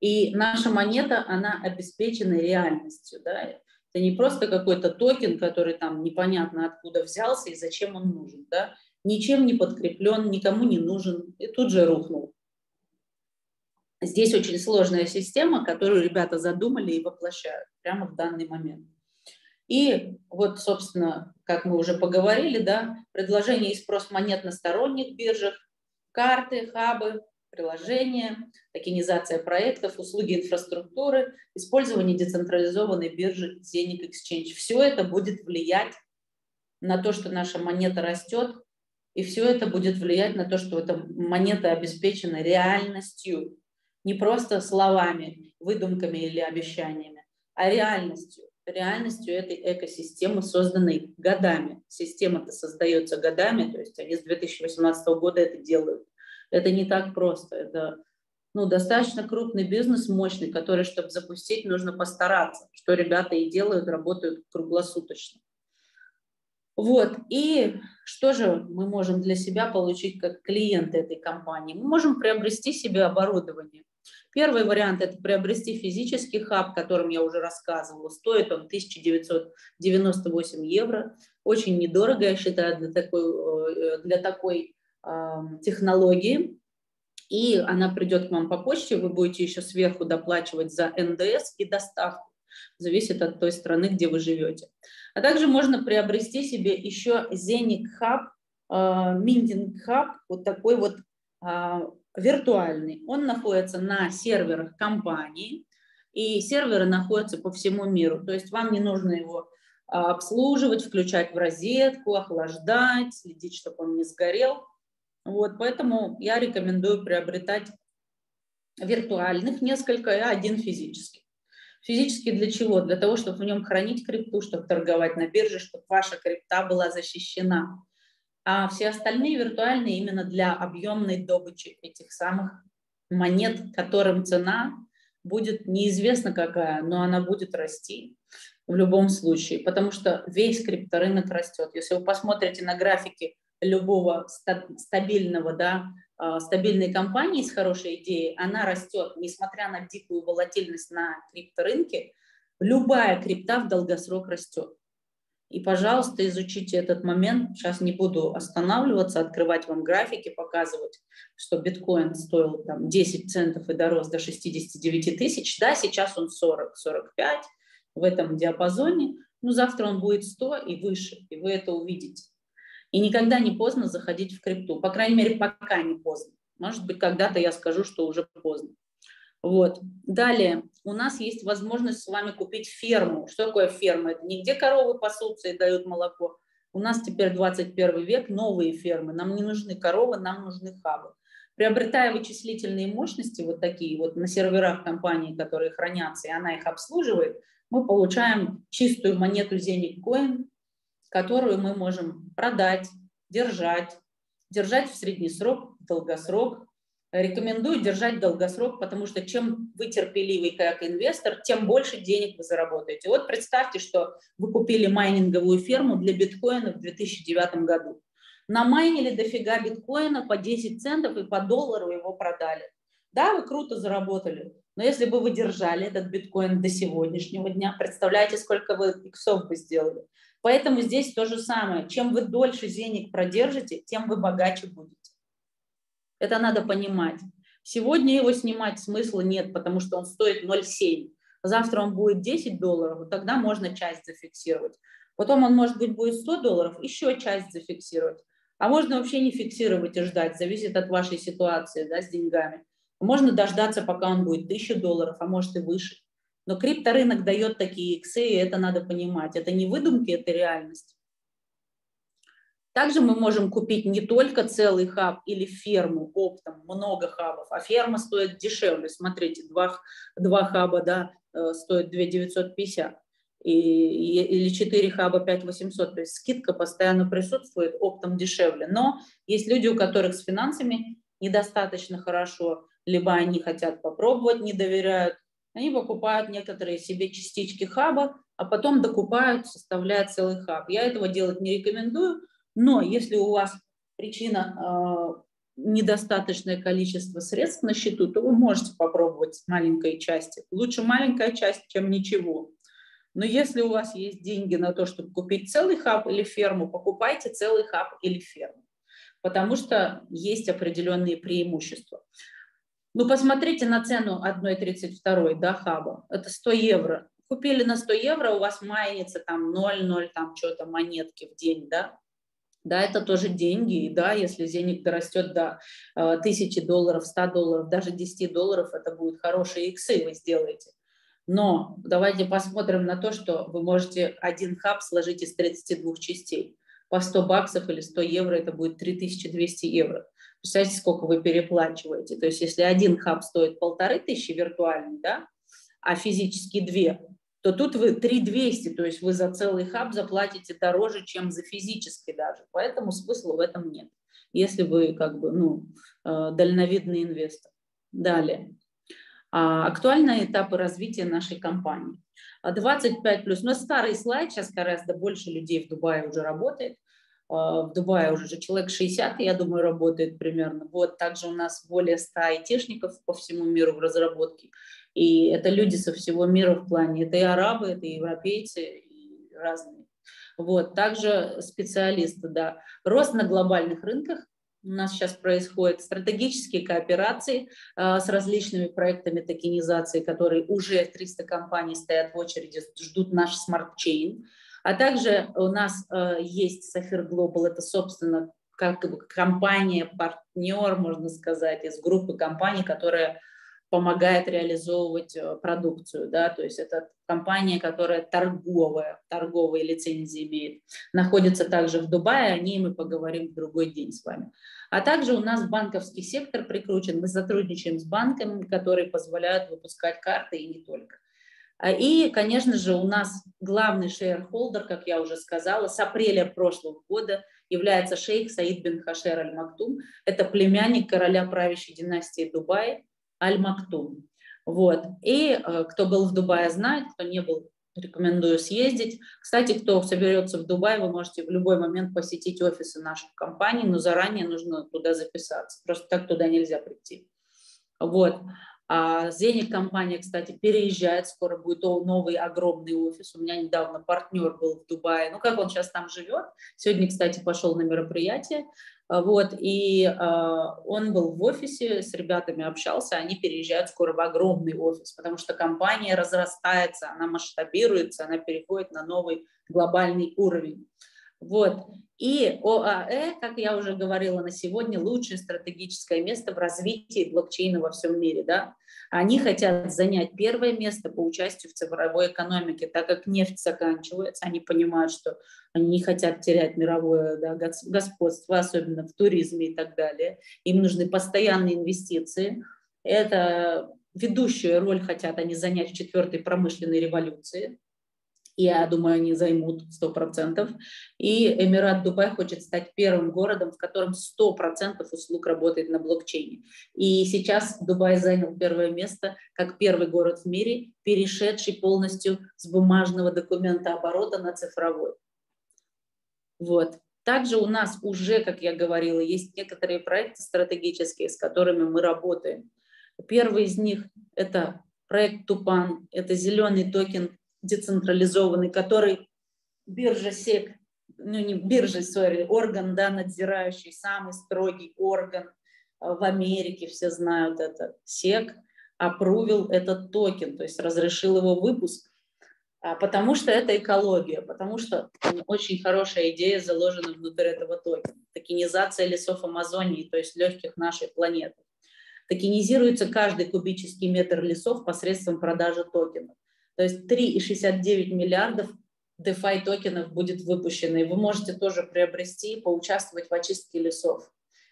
И наша монета, она обеспечена реальностью. Да? Это не просто какой-то токен, который там непонятно откуда взялся и зачем он нужен. Да? Ничем не подкреплен, никому не нужен и тут же рухнул. Здесь очень сложная система, которую ребята задумали и воплощают прямо в данный момент. И вот, собственно, как мы уже поговорили, да, предложение и спрос монет на сторонних биржах, карты, хабы, приложения, токенизация проектов, услуги инфраструктуры, использование децентрализованной биржи Zenic Exchange. Все это будет влиять на то, что наша монета растет, и все это будет влиять на то, что эта монета обеспечена реальностью, не просто словами, выдумками или обещаниями, а реальностью реальностью этой экосистемы, созданной годами. Система-то создается годами, то есть они с 2018 года это делают. Это не так просто. Это ну, достаточно крупный бизнес, мощный, который, чтобы запустить, нужно постараться, что ребята и делают, работают круглосуточно. Вот. И что же мы можем для себя получить как клиенты этой компании? Мы можем приобрести себе оборудование. Первый вариант – это приобрести физический хаб, о котором я уже рассказывала. Стоит он 1998 евро. Очень недорого, я считаю, для такой, э, для такой технологии. И она придет к вам по почте, вы будете еще сверху доплачивать за НДС и доставку. Зависит от той страны, где вы живете. А также можно приобрести себе еще Zenic Hub, Minting Hub, вот такой вот а, виртуальный. Он находится на серверах компании, и серверы находятся по всему миру. То есть вам не нужно его а, обслуживать, включать в розетку, охлаждать, следить, чтобы он не сгорел. Вот, поэтому я рекомендую приобретать виртуальных несколько и один физический. Физически для чего? Для того, чтобы в нем хранить крипту, чтобы торговать на бирже, чтобы ваша крипта была защищена а все остальные виртуальные именно для объемной добычи этих самых монет, которым цена будет неизвестно какая, но она будет расти в любом случае, потому что весь крипторынок растет. Если вы посмотрите на графики любого стабильного, да, а, стабильной компании с хорошей идеей, она растет, несмотря на дикую волатильность на крипторынке, любая крипта в долгосрок растет. И, пожалуйста, изучите этот момент. Сейчас не буду останавливаться, открывать вам графики, показывать, что биткоин стоил там 10 центов и дорос до 69 тысяч. Да, сейчас он 40-45 в этом диапазоне, но завтра он будет 100 и выше, и вы это увидите. И никогда не поздно заходить в крипту. По крайней мере, пока не поздно. Может быть, когда-то я скажу, что уже поздно. Вот. Далее, у нас есть возможность с вами купить ферму. Что такое ферма? Это не где коровы пасутся и дают молоко. У нас теперь 21 век, новые фермы. Нам не нужны коровы, нам нужны хабы. Приобретая вычислительные мощности, вот такие вот на серверах компании, которые хранятся, и она их обслуживает, мы получаем чистую монету Zenic Coin, которую мы можем продать, держать, держать в средний срок, долгосрок, Рекомендую держать долгосрок, потому что чем вы терпеливый как инвестор, тем больше денег вы заработаете. Вот представьте, что вы купили майнинговую ферму для биткоина в 2009 году. намайнили дофига биткоина по 10 центов и по доллару его продали. Да, вы круто заработали, но если бы вы держали этот биткоин до сегодняшнего дня, представляете, сколько вы иксов бы сделали. Поэтому здесь то же самое. Чем вы дольше денег продержите, тем вы богаче будете. Это надо понимать. Сегодня его снимать смысла нет, потому что он стоит 0,7. Завтра он будет 10 долларов, тогда можно часть зафиксировать. Потом он, может быть, будет 100 долларов, еще часть зафиксировать. А можно вообще не фиксировать и ждать, зависит от вашей ситуации да, с деньгами. Можно дождаться, пока он будет 1000 долларов, а может и выше. Но крипторынок дает такие иксы, и это надо понимать. Это не выдумки, это реальность. Также мы можем купить не только целый хаб или ферму оптом, много хабов, а ферма стоит дешевле. Смотрите, два, два хаба да, стоит 2 950 и, или 4 хаба 5 800. То есть скидка постоянно присутствует, оптом дешевле. Но есть люди, у которых с финансами недостаточно хорошо, либо они хотят попробовать, не доверяют, они покупают некоторые себе частички хаба, а потом докупают, составляют целый хаб. Я этого делать не рекомендую, но если у вас причина э, недостаточное количество средств на счету, то вы можете попробовать маленькой части. Лучше маленькая часть, чем ничего. Но если у вас есть деньги на то, чтобы купить целый хаб или ферму, покупайте целый хаб или ферму, потому что есть определенные преимущества. Ну, посмотрите на цену 1,32 да, хаба. Это 100 евро. Купили на 100 евро, у вас майнится там 0,0, там что-то монетки в день, да, да, это тоже деньги, и да, если денег дорастет до э, долларов, 100 долларов, даже 10 долларов, это будут хорошие иксы вы сделаете. Но давайте посмотрим на то, что вы можете один хаб сложить из 32 частей. По 100 баксов или 100 евро это будет 3200 евро. Представляете, сколько вы переплачиваете. То есть если один хаб стоит полторы тысячи виртуальный, да, а физически две, то тут вы 3200, то есть вы за целый хаб заплатите дороже, чем за физический даже. Поэтому смысла в этом нет, если вы как бы ну, э, дальновидный инвестор. Далее. А, актуальные этапы развития нашей компании. 25 плюс. Но старый слайд, сейчас гораздо больше людей в Дубае уже работает. А, в Дубае уже человек 60, я думаю, работает примерно. Вот также у нас более 100 айтишников по всему миру в разработке. И это люди со всего мира в плане, это и арабы, это и европейцы, и разные. Вот, также специалисты, да. Рост на глобальных рынках у нас сейчас происходит, стратегические кооперации э, с различными проектами токенизации, которые уже 300 компаний стоят в очереди, ждут наш smart chain. А также у нас э, есть Safir Global, это, собственно, как бы компания, партнер, можно сказать, из группы компаний, которая помогает реализовывать э, продукцию, да, то есть это компания, которая торговая, торговые лицензии имеет, находится также в Дубае, о ней мы поговорим в другой день с вами. А также у нас банковский сектор прикручен, мы сотрудничаем с банками, которые позволяют выпускать карты и не только. А, и, конечно же, у нас главный шейрхолдер, как я уже сказала, с апреля прошлого года является шейх Саид бин Хашер аль-Мактум. Это племянник короля правящей династии Дубая, Аль-Мактум. Вот. И э, кто был в Дубае, знает, кто не был, рекомендую съездить. Кстати, кто соберется в Дубае, вы можете в любой момент посетить офисы наших компаний, но заранее нужно туда записаться. Просто так туда нельзя прийти. Вот. А Зенит компания, кстати, переезжает, скоро будет новый огромный офис. У меня недавно партнер был в Дубае. Ну, как он сейчас там живет? Сегодня, кстати, пошел на мероприятие. А, вот, и э, он был в офисе, с ребятами общался, они переезжают скоро в огромный офис, потому что компания разрастается, она масштабируется, она переходит на новый глобальный уровень. Вот. И ОАЭ, как я уже говорила на сегодня, лучшее стратегическое место в развитии блокчейна во всем мире. Да? Они хотят занять первое место по участию в цифровой экономике, так как нефть заканчивается, они понимают, что они не хотят терять мировое да, господство, особенно в туризме и так далее. Им нужны постоянные инвестиции. Это ведущую роль хотят они занять в четвертой промышленной революции я думаю, они займут 100%. И Эмират Дубай хочет стать первым городом, в котором 100% услуг работает на блокчейне. И сейчас Дубай занял первое место как первый город в мире, перешедший полностью с бумажного документооборота на цифровой. Вот. Также у нас уже, как я говорила, есть некоторые проекты стратегические, с которыми мы работаем. Первый из них – это проект Тупан, это зеленый токен децентрализованный, который биржа SEC, ну не биржа, sorry, орган, да, надзирающий, самый строгий орган а, в Америке, все знают это, SEC, approve ил этот токен, то есть разрешил его выпуск, а, потому что это экология, потому что очень хорошая идея заложена внутри этого токена. Токенизация лесов Амазонии, то есть легких нашей планеты. Токенизируется каждый кубический метр лесов посредством продажи токенов. То есть 3,69 миллиардов DeFi токенов будет выпущено, и вы можете тоже приобрести, поучаствовать в очистке лесов.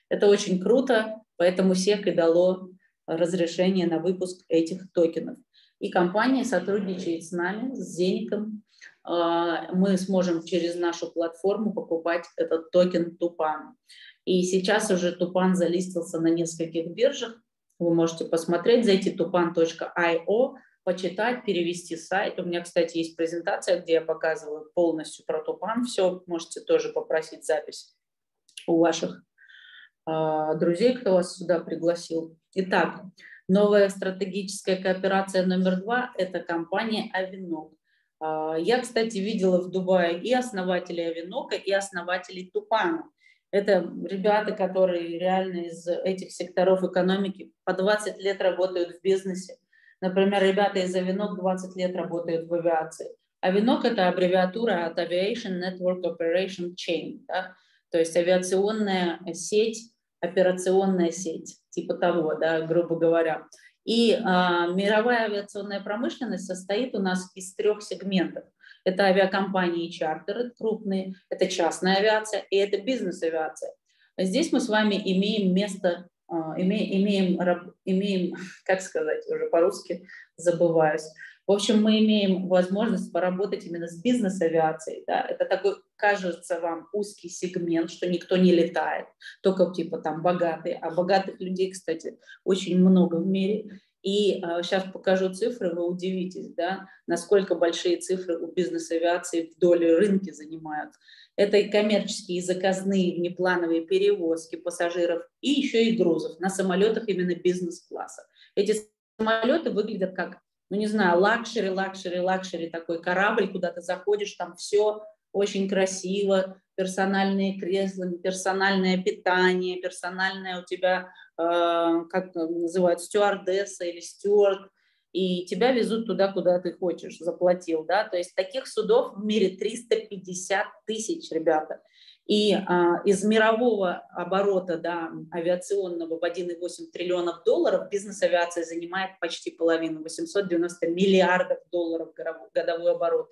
Это очень круто, поэтому SEC и дало разрешение на выпуск этих токенов. И компания сотрудничает с нами, с Зеником. А, мы сможем через нашу платформу покупать этот токен Тупан. И сейчас уже Тупан залистился на нескольких биржах. Вы можете посмотреть, зайти tupan.io, почитать, перевести сайт. У меня, кстати, есть презентация, где я показываю полностью про Тупан. Все, можете тоже попросить запись у ваших э, друзей, кто вас сюда пригласил. Итак, новая стратегическая кооперация номер два – это компания Авинок. Э, я, кстати, видела в Дубае и основателей Авинока, и основателей Тупана. Это ребята, которые реально из этих секторов экономики по 20 лет работают в бизнесе Например, ребята из Авинок 20 лет работают в авиации. Авинок – это аббревиатура от Aviation Network Operation Chain, да? то есть авиационная сеть, операционная сеть, типа того, да, грубо говоря. И а, мировая авиационная промышленность состоит у нас из трех сегментов. Это авиакомпании и чартеры крупные, это частная авиация и это бизнес-авиация. Здесь мы с вами имеем место а, имеем, имеем, имеем, как сказать, уже по-русски забываюсь. В общем, мы имеем возможность поработать именно с бизнес-авиацией. Да? Это такой, кажется вам, узкий сегмент, что никто не летает, только типа там богатые. А богатых людей, кстати, очень много в мире. И э, сейчас покажу цифры, вы удивитесь, да, насколько большие цифры у бизнес-авиации в доле рынка занимают. Это и коммерческие, и заказные, внеплановые перевозки пассажиров, и еще и грузов на самолетах именно бизнес-класса. Эти самолеты выглядят как, ну не знаю, luxury, luxury, luxury, такой корабль, куда ты заходишь, там все очень красиво, персональные кресла, персональное питание, персональное у тебя, э, как называют, стюардесса или стюард, и тебя везут туда, куда ты хочешь, заплатил, да, то есть таких судов в мире 350 тысяч, ребята. И а, из мирового оборота да, авиационного в 1,8 триллионов долларов бизнес-авиация занимает почти половину, 890 миллиардов долларов годовой оборот.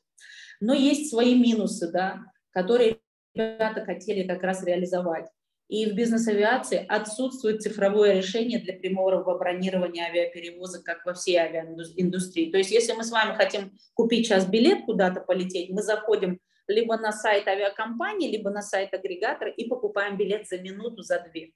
Но есть свои минусы, да, которые ребята хотели как раз реализовать. И в бизнес-авиации отсутствует цифровое решение для прямого бронирования авиаперевозок, как во всей авиаиндустрии. То есть если мы с вами хотим купить сейчас билет куда-то полететь, мы заходим либо на сайт авиакомпании, либо на сайт агрегатора и покупаем билет за минуту, за две.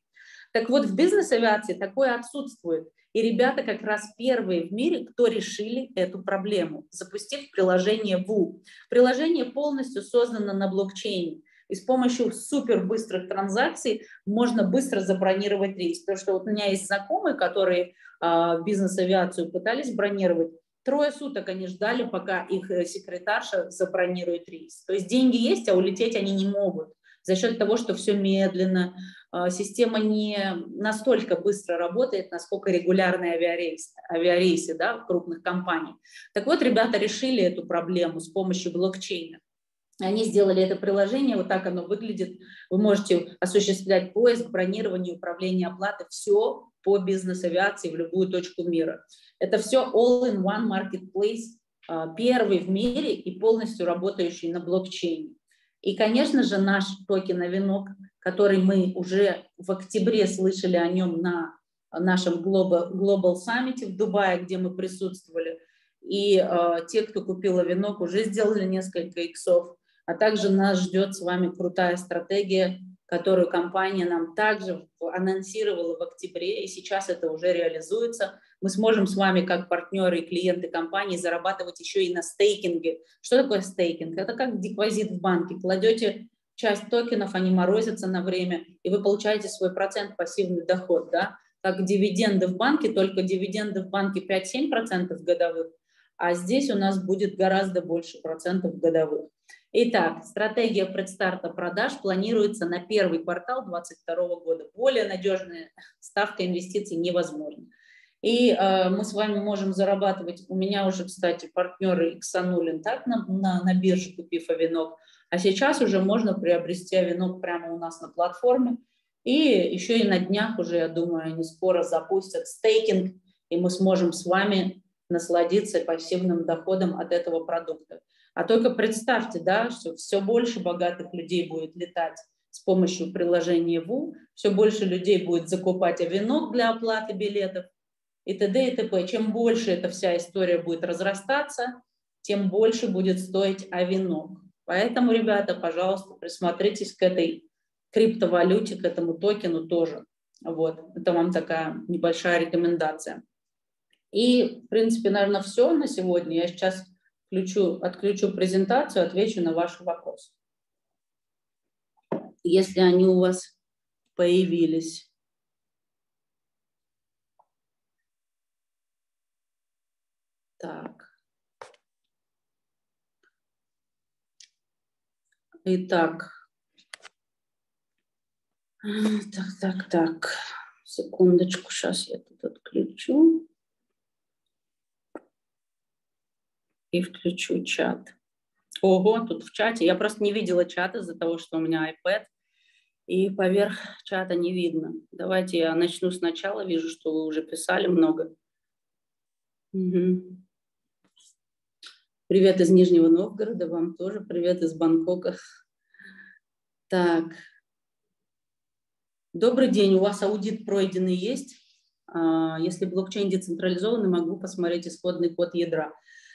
Так вот, в бизнес-авиации такое отсутствует. И ребята как раз первые в мире, кто решили эту проблему, запустив приложение ВУ. Приложение полностью создано на блокчейне. И с помощью супер быстрых транзакций можно быстро забронировать рейс. Потому что вот у меня есть знакомые, которые э, бизнес-авиацию пытались бронировать. Трое суток они ждали, пока их э, секретарша забронирует рейс. То есть деньги есть, а улететь они не могут за счет того, что все медленно, а, система не настолько быстро работает, насколько регулярные авиарейсы, авиарейсы да, крупных компаниях. Так вот, ребята решили эту проблему с помощью блокчейна. Они сделали это приложение, вот так оно выглядит. Вы можете осуществлять поиск, бронирование, управление оплаты, все по бизнес-авиации в любую точку мира. Это все all-in-one marketplace, а, первый в мире и полностью работающий на блокчейне. И, конечно же, наш токен «Венок», который мы уже в октябре слышали о нем на нашем Global, Global Summit в Дубае, где мы присутствовали. И э, те, кто купил «Венок», уже сделали несколько иксов а также нас ждет с вами крутая стратегия, которую компания нам также анонсировала в октябре, и сейчас это уже реализуется. Мы сможем с вами, как партнеры и клиенты компании, зарабатывать еще и на стейкинге. Что такое стейкинг? Это как депозит в банке. Кладете часть токенов, они морозятся на время, и вы получаете свой процент пассивный доход, да, как дивиденды в банке, только дивиденды в банке 5-7% годовых, а здесь у нас будет гораздо больше процентов годовых. Итак, стратегия предстарта продаж планируется на первый квартал 2022 года. Более надежная ставка инвестиций невозможна. И э, мы с вами можем зарабатывать, у меня уже, кстати, партнеры Иксанулин так на, на, на бирже, купив авинок, а сейчас уже можно приобрести авинок прямо у нас на платформе. И еще и на днях уже, я думаю, они скоро запустят стейкинг, и мы сможем с вами насладиться пассивным доходом от этого продукта. А только представьте, да, что все больше богатых людей будет летать с помощью приложения ВУ, все больше людей будет закупать авинок для оплаты билетов, и т.д. и т.п. Чем больше эта вся история будет разрастаться, тем больше будет стоить авинок. Поэтому, ребята, пожалуйста, присмотритесь к этой криптовалюте, к этому токену тоже. Вот, это вам такая небольшая рекомендация. И, в принципе, наверное, все на сегодня. Я сейчас включу, отключу презентацию, отвечу на ваши вопросы. Если они у вас появились. Так. Итак. Так, так, так. Секундочку, сейчас я тут отключу. И включу чат. Ого, тут в чате. Я просто не видела чат из-за того, что у меня iPad. И поверх чата не видно. Давайте я начну сначала. Вижу, что вы уже писали много. Угу. Привет из Нижнего Новгорода, вам тоже привет из Бангкока. Так. Добрый день, у вас аудит пройденный есть? А, если блокчейн децентрализованный, могу посмотреть исходный код ядра.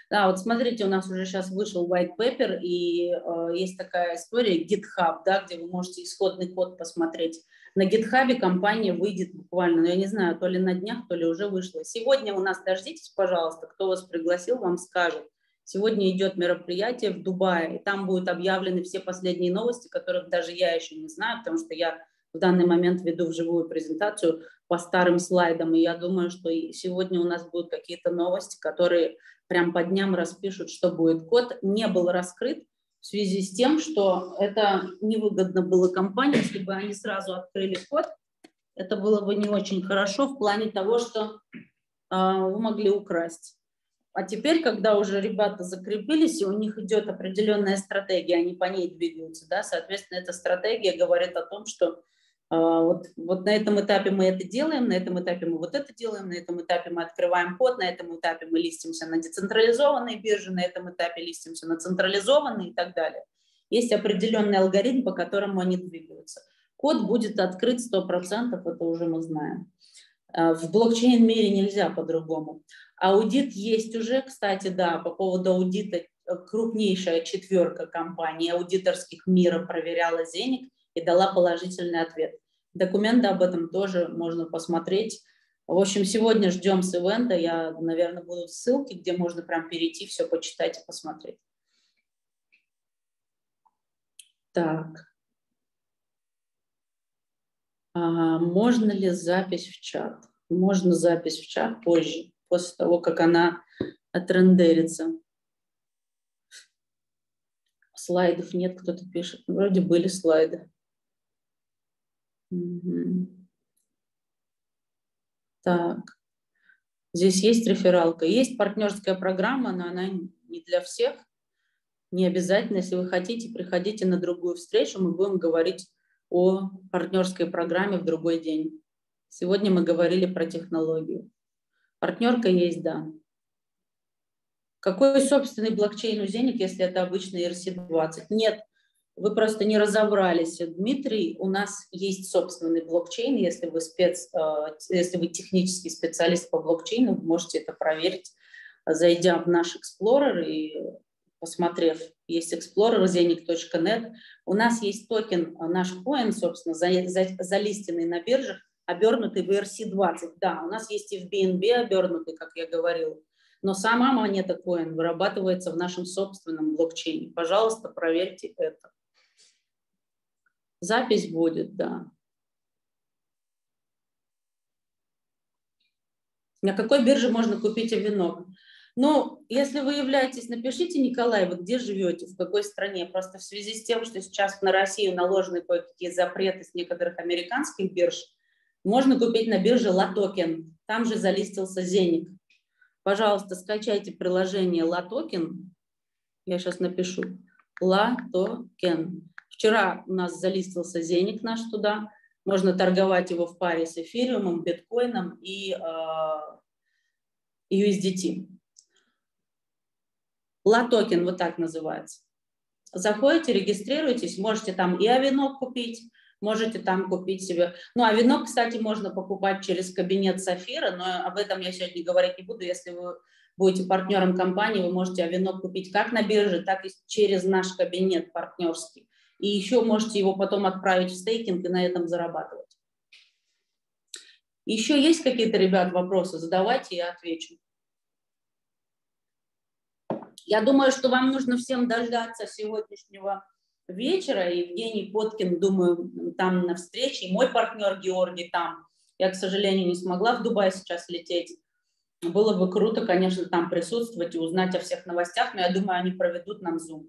Да, вот смотрите, у нас уже сейчас вышел white paper, и э, есть такая история GitHub, да, где вы можете исходный код посмотреть. На GitHub компания выйдет буквально, ну, я не знаю, то ли на днях, то ли уже вышла. Сегодня у нас, дождитесь, пожалуйста, кто вас пригласил, вам скажет. Сегодня идет мероприятие в Дубае, и там будут объявлены все последние новости, которых даже я еще не знаю, потому что я в данный момент веду вживую презентацию по старым слайдам, и я думаю, что сегодня у нас будут какие-то новости, которые прям по дням распишут, что будет. Код не был раскрыт в связи с тем, что это невыгодно было компании, если бы они сразу открыли код, это было бы не очень хорошо в плане того, что э, вы могли украсть. А теперь, когда уже ребята закрепились, и у них идет определенная стратегия, они по ней двигаются, да, соответственно, эта стратегия говорит о том, что вот, вот на этом этапе мы это делаем, на этом этапе мы вот это делаем, на этом этапе мы открываем код, на этом этапе мы листимся на децентрализованные биржи, на этом этапе листимся на централизованные и так далее. Есть определенный алгоритм, по которому они двигаются. Код будет открыт 100%, это уже мы знаем. А, в блокчейн-мире нельзя по-другому. Аудит есть уже, кстати, да, по поводу аудита э, крупнейшая четверка компаний аудиторских мира проверяла Зеник и дала положительный ответ. Документы об этом тоже можно посмотреть. В общем, сегодня ждем с ивента. Я, наверное, будут ссылки, где можно прям перейти, все почитать и посмотреть. Так. А, можно ли запись в чат? Можно запись в чат позже после того, как она отрендерится. Слайдов нет, кто-то пишет. Вроде были слайды. Так. Здесь есть рефералка. Есть партнерская программа, но она не для всех. Не обязательно. Если вы хотите, приходите на другую встречу. Мы будем говорить о партнерской программе в другой день. Сегодня мы говорили про технологию. Партнерка есть, да. Какой собственный блокчейн у Зеник, если это обычный ERC-20? Нет, вы просто не разобрались. Дмитрий, у нас есть собственный блокчейн. Если вы, спец, э, если вы технический специалист по блокчейну, вы можете это проверить, зайдя в наш Explorer и посмотрев, есть Explorer, zenik.net. У нас есть токен, наш коин, собственно, залистенный на биржах обернутый в ERC-20. Да, у нас есть и в BNB обернутый, как я говорил, но сама монета коин вырабатывается в нашем собственном блокчейне. Пожалуйста, проверьте это. Запись будет, да. На какой бирже можно купить Avinoc? Ну, если вы являетесь, напишите, Николай, вы где живете, в какой стране. Просто в связи с тем, что сейчас на Россию наложены кое-какие запреты с некоторых американских бирж, можно купить на бирже LATOKEN. Там же залистился Zeniq. Пожалуйста, скачайте приложение LATOKEN. Я сейчас напишу. LATOKEN. Вчера у нас залистился Zeniq наш туда. Можно торговать его в паре с эфириумом, биткоином и э, USDT. LATOKEN вот так называется. Заходите, регистрируйтесь, можете там и Avinoc купить, можете там купить себе. Ну, Avinoc, кстати, можно покупать через кабинет Safir а, но об этом я сегодня говорить не буду. Если вы будете партнером компании, вы можете Avinoc купить как на бирже, так и через наш кабинет партнерский. И еще можете его потом отправить в стейкинг и на этом зарабатывать. Еще есть какие-то, ребят, вопросы? Задавайте, я отвечу. Я думаю, что вам нужно всем дождаться сегодняшнего вечера. Евгений Поткин, думаю, там на встрече. И мой партнер Георгий там. Я, к сожалению, не смогла в Дубай сейчас лететь. Было бы круто, конечно, там присутствовать и узнать о всех новостях, но я думаю, они проведут нам Zoom.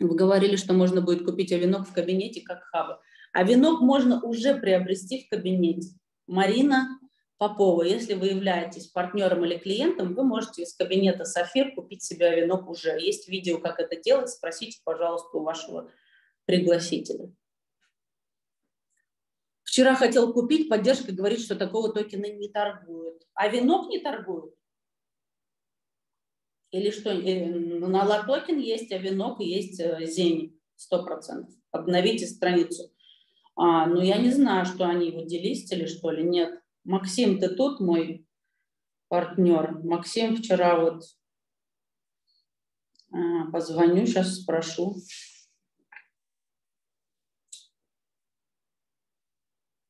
Вы говорили, что можно будет купить венок в кабинете как хаба. А венок можно уже приобрести в кабинете. Марина Попова, если вы являетесь партнером или клиентом, вы можете из кабинета Сафир купить себе венок уже. Есть видео, как это делать, спросите, пожалуйста, у вашего пригласителя. Вчера хотел купить, поддержка говорит, что такого токена не торгуют. А венок не торгуют? Или что? Э, на LATOKEN есть, Avinoc есть э, Zeniq, сто процентов. Обновите страницу. А, ну, я не знаю, что они его делистили, что ли, нет. Максим, ты тут мой партнер? Максим вчера вот а, позвоню, сейчас спрошу.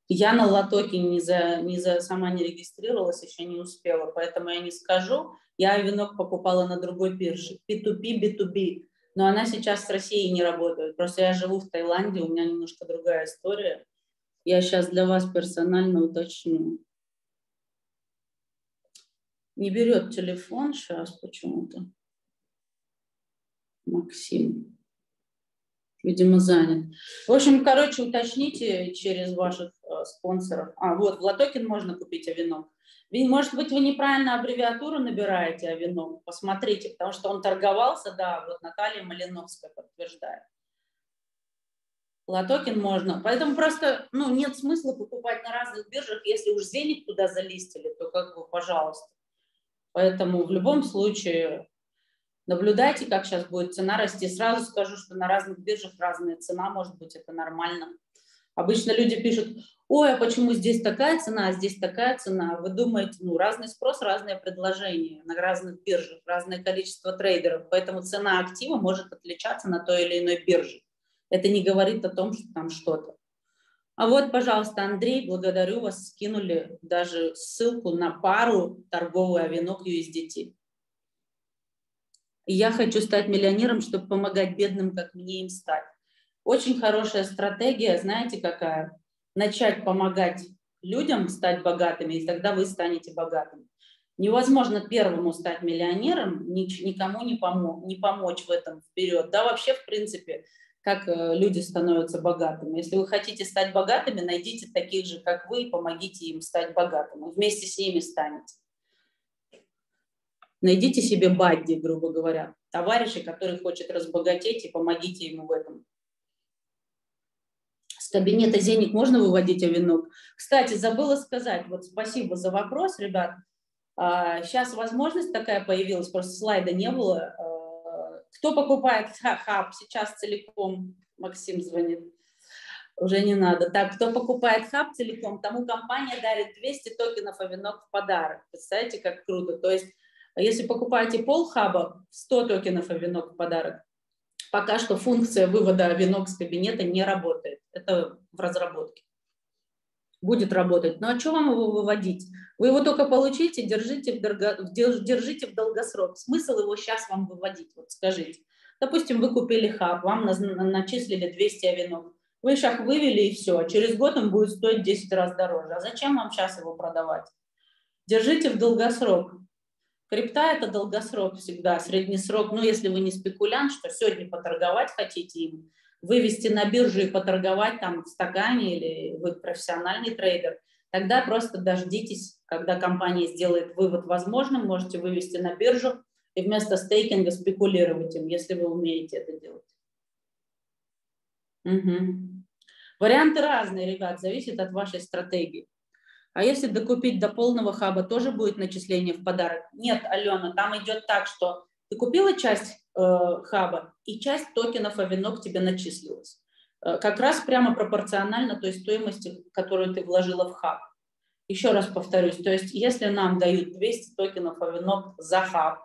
Я на LATOKEN е не за, не за, сама не регистрировалась, еще не успела, поэтому я не скажу. Я Avinoc покупала на другой бирже, P2P, B2B, но она сейчас с Россией не работает. Просто я живу в Таиланде, у меня немножко другая история. Я сейчас для вас персонально уточню. Не берет телефон сейчас почему-то. Максим. Видимо, занят. В общем, короче, уточните через ваших спонсоров. А, вот, в Латокин можно купить авинок. Может быть, вы неправильно аббревиатуру набираете авинок. Посмотрите, потому что он торговался, да, вот Наталья Малиновская подтверждает. Лотокин можно. Поэтому просто ну, нет смысла покупать на разных биржах. Если уж Зенит туда залистили, то как бы, пожалуйста. Поэтому в любом случае наблюдайте, как сейчас будет цена расти. Сразу скажу, что на разных биржах разная цена, может быть, это нормально. Обычно люди пишут, ой, а почему здесь такая цена, а здесь такая цена? Вы думаете, ну, разный спрос, разное предложение на разных биржах, разное количество трейдеров, поэтому цена актива может отличаться на той или иной бирже. Это не говорит о том, что там что-то. А вот, пожалуйста, Андрей, благодарю вас, скинули даже ссылку на пару торговый авинок USDT. Я хочу стать миллионером, чтобы помогать бедным, как мне им стать. Очень хорошая стратегия, знаете какая? Начать помогать людям стать богатыми, и тогда вы станете богатыми. Невозможно первому стать миллионером, никому не, помо не помочь в этом вперед. Да, вообще, в принципе, как э, люди становятся богатыми. Если вы хотите стать богатыми, найдите таких же, как вы, и помогите им стать богатыми. Вместе с ними станете. Найдите себе бадди, грубо говоря, товарища, который хочет разбогатеть, и помогите ему в этом. Кабинета денег можно выводить овинок? Кстати, забыла сказать, вот спасибо за вопрос, ребят. Сейчас а, возможность такая появилась, просто слайда не было а, кто покупает хаб сейчас целиком? Максим звонит. Уже не надо. Так, кто покупает хаб целиком, тому компания дарит 200 токенов Авинок в подарок. Представляете, как круто. То есть, если покупаете пол хаба, 100 токенов Авинок в подарок. Пока что функция вывода Авинок с кабинета не работает. Это в разработке будет работать. Ну а что вам его выводить? Вы его только получите, держите в, дорого, держите в долгосрок. Смысл его сейчас вам выводить? Вот скажите. Допустим, вы купили хаб, вам начислили 200 авинов. Вы шаг вывели и все. Через год он будет стоить 10 раз дороже. А зачем вам сейчас его продавать? Держите в долгосрок. Крипта – это долгосрок всегда, средний срок. Ну, если вы не спекулянт, что сегодня поторговать хотите им, вывести на биржу и поторговать там в стакане или вы профессиональный трейдер, тогда просто дождитесь, когда компания сделает вывод возможным, можете вывести на биржу и вместо стейкинга спекулировать им, если вы умеете это делать. Угу. Варианты разные, ребят, зависит от вашей стратегии. А если докупить до полного хаба, тоже будет начисление в подарок? Нет, Алена, там идет так, что ты купила часть э, хаба, и часть токенов Авинок тебе начислилась. Э, как раз прямо пропорционально той стоимости, которую ты вложила в хаб. Еще раз повторюсь, то есть если нам дают 200 токенов Авинок за хаб,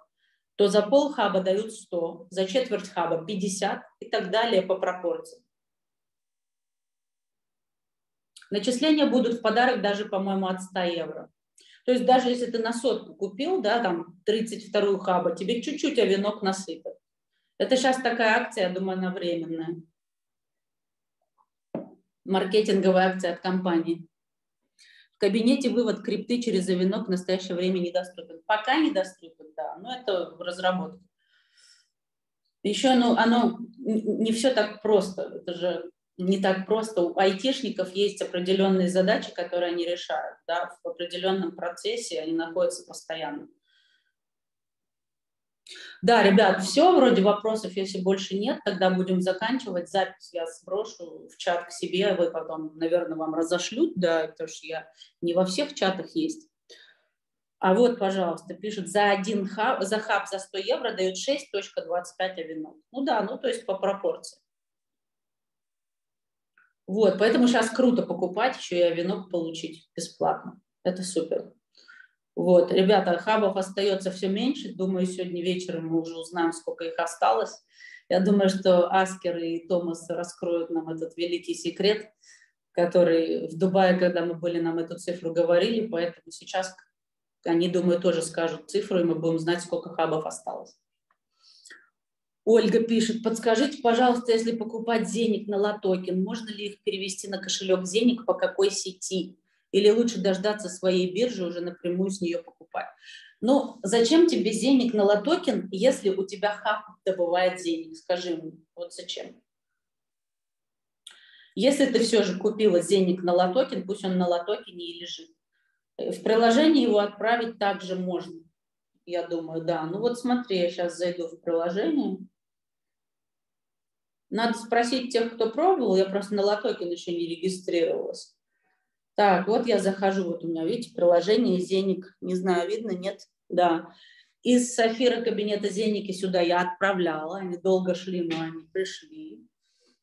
то за пол хаба дают 100, за четверть хаба 50 и так далее по пропорции. Начисления будут в подарок даже, по-моему, от 100 евро. То есть даже если ты на сотку купил, да, там 32-ю хаба, тебе чуть-чуть овинок насыпят. Это сейчас такая акция, я думаю, она временная. Маркетинговая акция от компании. В кабинете вывод крипты через овинок в настоящее время недоступен. Пока недоступен, да, но это в разработке. Еще ну, оно не все так просто. Это же не так просто. У айтишников есть определенные задачи, которые они решают. Да? В определенном процессе они находятся постоянно. Да, ребят, все, вроде вопросов, если больше нет, тогда будем заканчивать. Запись я сброшу в чат к себе, вы потом, наверное, вам разошлют, да, потому что я не во всех чатах есть. А вот, пожалуйста, пишут, за один хаб, за хаб за 100 евро дают 6.25 Avinoc ов. Ну да, ну то есть по пропорции. Вот, поэтому сейчас круто покупать еще и Avinoc получить бесплатно. Это супер. Вот, ребята, хабов остается все меньше. Думаю, сегодня вечером мы уже узнаем, сколько их осталось. Я думаю, что Аскер и Томас раскроют нам этот великий секрет, который в Дубае, когда мы были, нам эту цифру говорили, поэтому сейчас они, думаю, тоже скажут цифру, и мы будем знать, сколько хабов осталось. Ольга пишет, подскажите, пожалуйста, если покупать Zeniq на LATOKEN, можно ли их перевести на кошелек Zeniq по какой сети? Или лучше дождаться своей биржи, уже напрямую с нее покупать? Ну, зачем тебе Zeniq на LATOKEN, если у тебя хаб добывает Zeniq? Скажи мне, вот зачем? Если ты все же купила Zeniq на LATOKEN, пусть он на LATOKEN е и лежит. В приложении его отправить также можно, я думаю, да. Ну вот смотри, я сейчас зайду в приложение. Надо спросить тех, кто пробовал. Я просто на Лотокен еще не регистрировалась. Так, вот я захожу. Вот у меня, видите, приложение Zeniq. Не знаю, видно, нет? Да. Из Safir а кабинета Zeniq и сюда я отправляла. Они долго шли, но они пришли.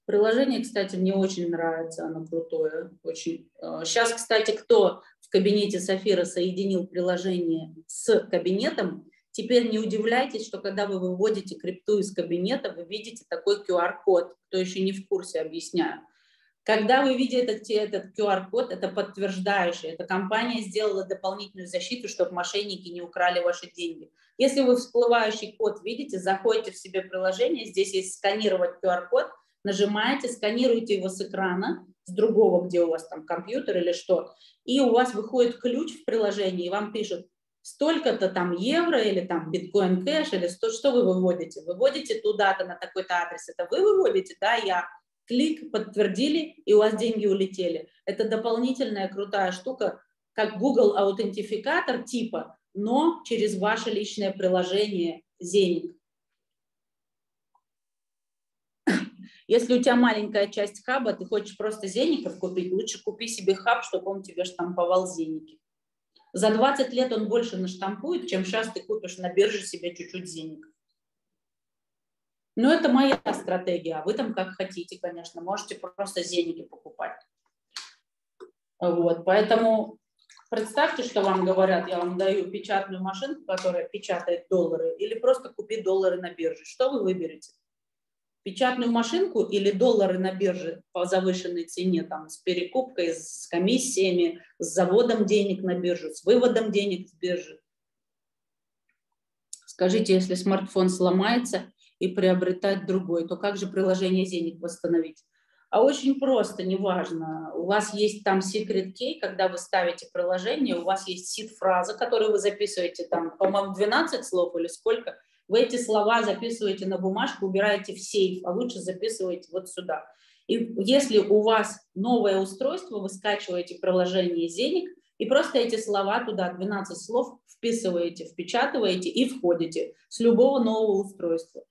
Приложение, кстати, мне очень нравится, оно крутое. Очень. Сейчас, э, кстати, кто в кабинете Сафира соединил приложение с кабинетом, Теперь не удивляйтесь, что когда вы выводите крипту из кабинета, вы видите такой QR-код. Кто еще не в курсе, объясняю. Когда вы видите этот, этот QR-код, это подтверждающий. Эта компания сделала дополнительную защиту, чтобы мошенники не украли ваши деньги. Если вы всплывающий код видите, заходите в себе приложение, здесь есть сканировать QR-код, нажимаете, сканируете его с экрана, с другого, где у вас там компьютер или что, и у вас выходит ключ в приложении, и вам пишут, столько-то там евро или там биткоин кэш или что, что вы выводите? Выводите туда-то на такой-то адрес. Это вы выводите, да, я. Клик, подтвердили, и у вас деньги улетели. Это дополнительная крутая штука, как Google аутентификатор типа, но через ваше личное приложение Зеник. Если у тебя маленькая часть хаба, ты хочешь просто зеников купить, лучше купи себе хаб, чтобы он тебе штамповал зеники. За 20 лет он больше наштампует, чем сейчас ты купишь на бирже себе чуть-чуть денег. Но это моя стратегия, а вы там как хотите, конечно, можете просто зеники покупать. Вот, поэтому представьте, что вам говорят, я вам даю печатную машинку, которая печатает доллары, или просто купи доллары на бирже. Что вы выберете? Печатную машинку или доллары на бирже по завышенной цене, там, с перекупкой, с комиссиями, с заводом денег на биржу, с выводом денег с биржи. Скажите, если смартфон сломается и приобретать другой, то как же приложение Зеник восстановить? А очень просто, неважно. У вас есть там secret key, когда вы ставите приложение, у вас есть сид-фраза, которую вы записываете там, по-моему, 12 слов или сколько. Вы эти слова записываете на бумажку, убираете в сейф, а лучше записываете вот сюда. И если у вас новое устройство, вы скачиваете приложение Зеник, и просто эти слова туда, 12 слов, вписываете, впечатываете и входите с любого нового устройства.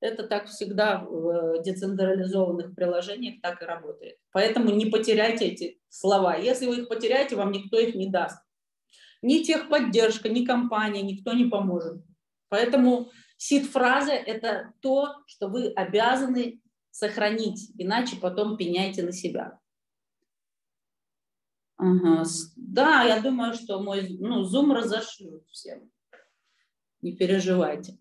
Это так всегда в децентрализованных приложениях так и работает. Поэтому не потеряйте эти слова. Если вы их потеряете, вам никто их не даст. Ни техподдержка, ни компания, никто не поможет. Поэтому сид-фраза – это то, что вы обязаны сохранить, иначе потом пеняйте на себя. Ага. Да, я думаю, что мой ну, Zoom разошлют всем. Не переживайте.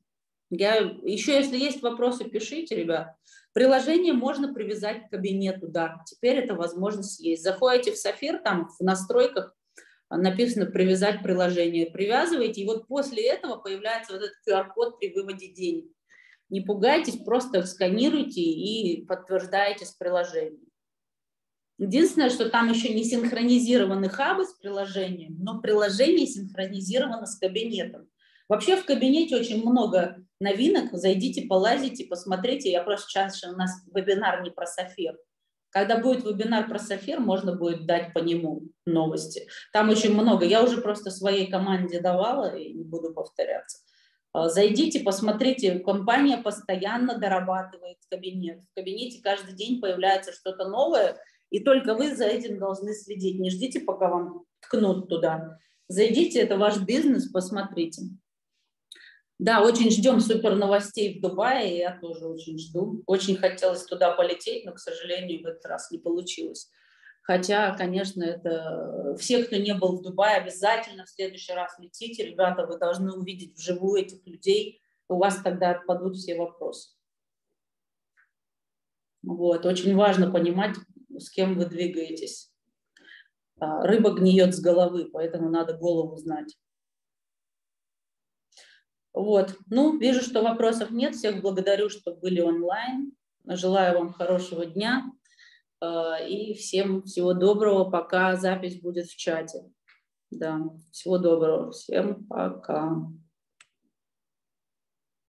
Я, еще если есть вопросы, пишите, ребят. Приложение можно привязать к кабинету, да. Теперь эта возможность есть. Заходите в Сафир, там в настройках написано привязать приложение. Привязываете, и вот после этого появляется вот этот QR-код при выводе денег. Не пугайтесь, просто сканируйте и подтверждаете с приложением. Единственное, что там еще не синхронизированы хабы с приложением, но приложение синхронизировано с кабинетом. Вообще в кабинете очень много новинок. Зайдите, полазите, посмотрите. Я просто сейчас у нас вебинар не про Сафир. Когда будет вебинар про Сафир, можно будет дать по нему новости. Там очень много. Я уже просто своей команде давала и не буду повторяться. А, зайдите, посмотрите. Компания постоянно дорабатывает кабинет. В кабинете каждый день появляется что-то новое, и только вы за этим должны следить. Не ждите, пока вам ткнут туда. Зайдите, это ваш бизнес, посмотрите. Да, очень ждем супер новостей в Дубае, я тоже очень жду. Очень хотелось туда полететь, но, к сожалению, в этот раз не получилось. Хотя, конечно, это все, кто не был в Дубае, обязательно в следующий раз летите. Ребята, вы должны увидеть вживую этих людей, у вас тогда отпадут все вопросы. Вот. Очень важно понимать, с кем вы двигаетесь. А, рыба гниет с головы, поэтому надо голову знать. Вот. Ну, вижу, что вопросов нет. Всех благодарю, что были онлайн. Желаю вам хорошего дня. Э, и всем всего доброго, пока запись будет в чате. Да, всего доброго. Всем пока.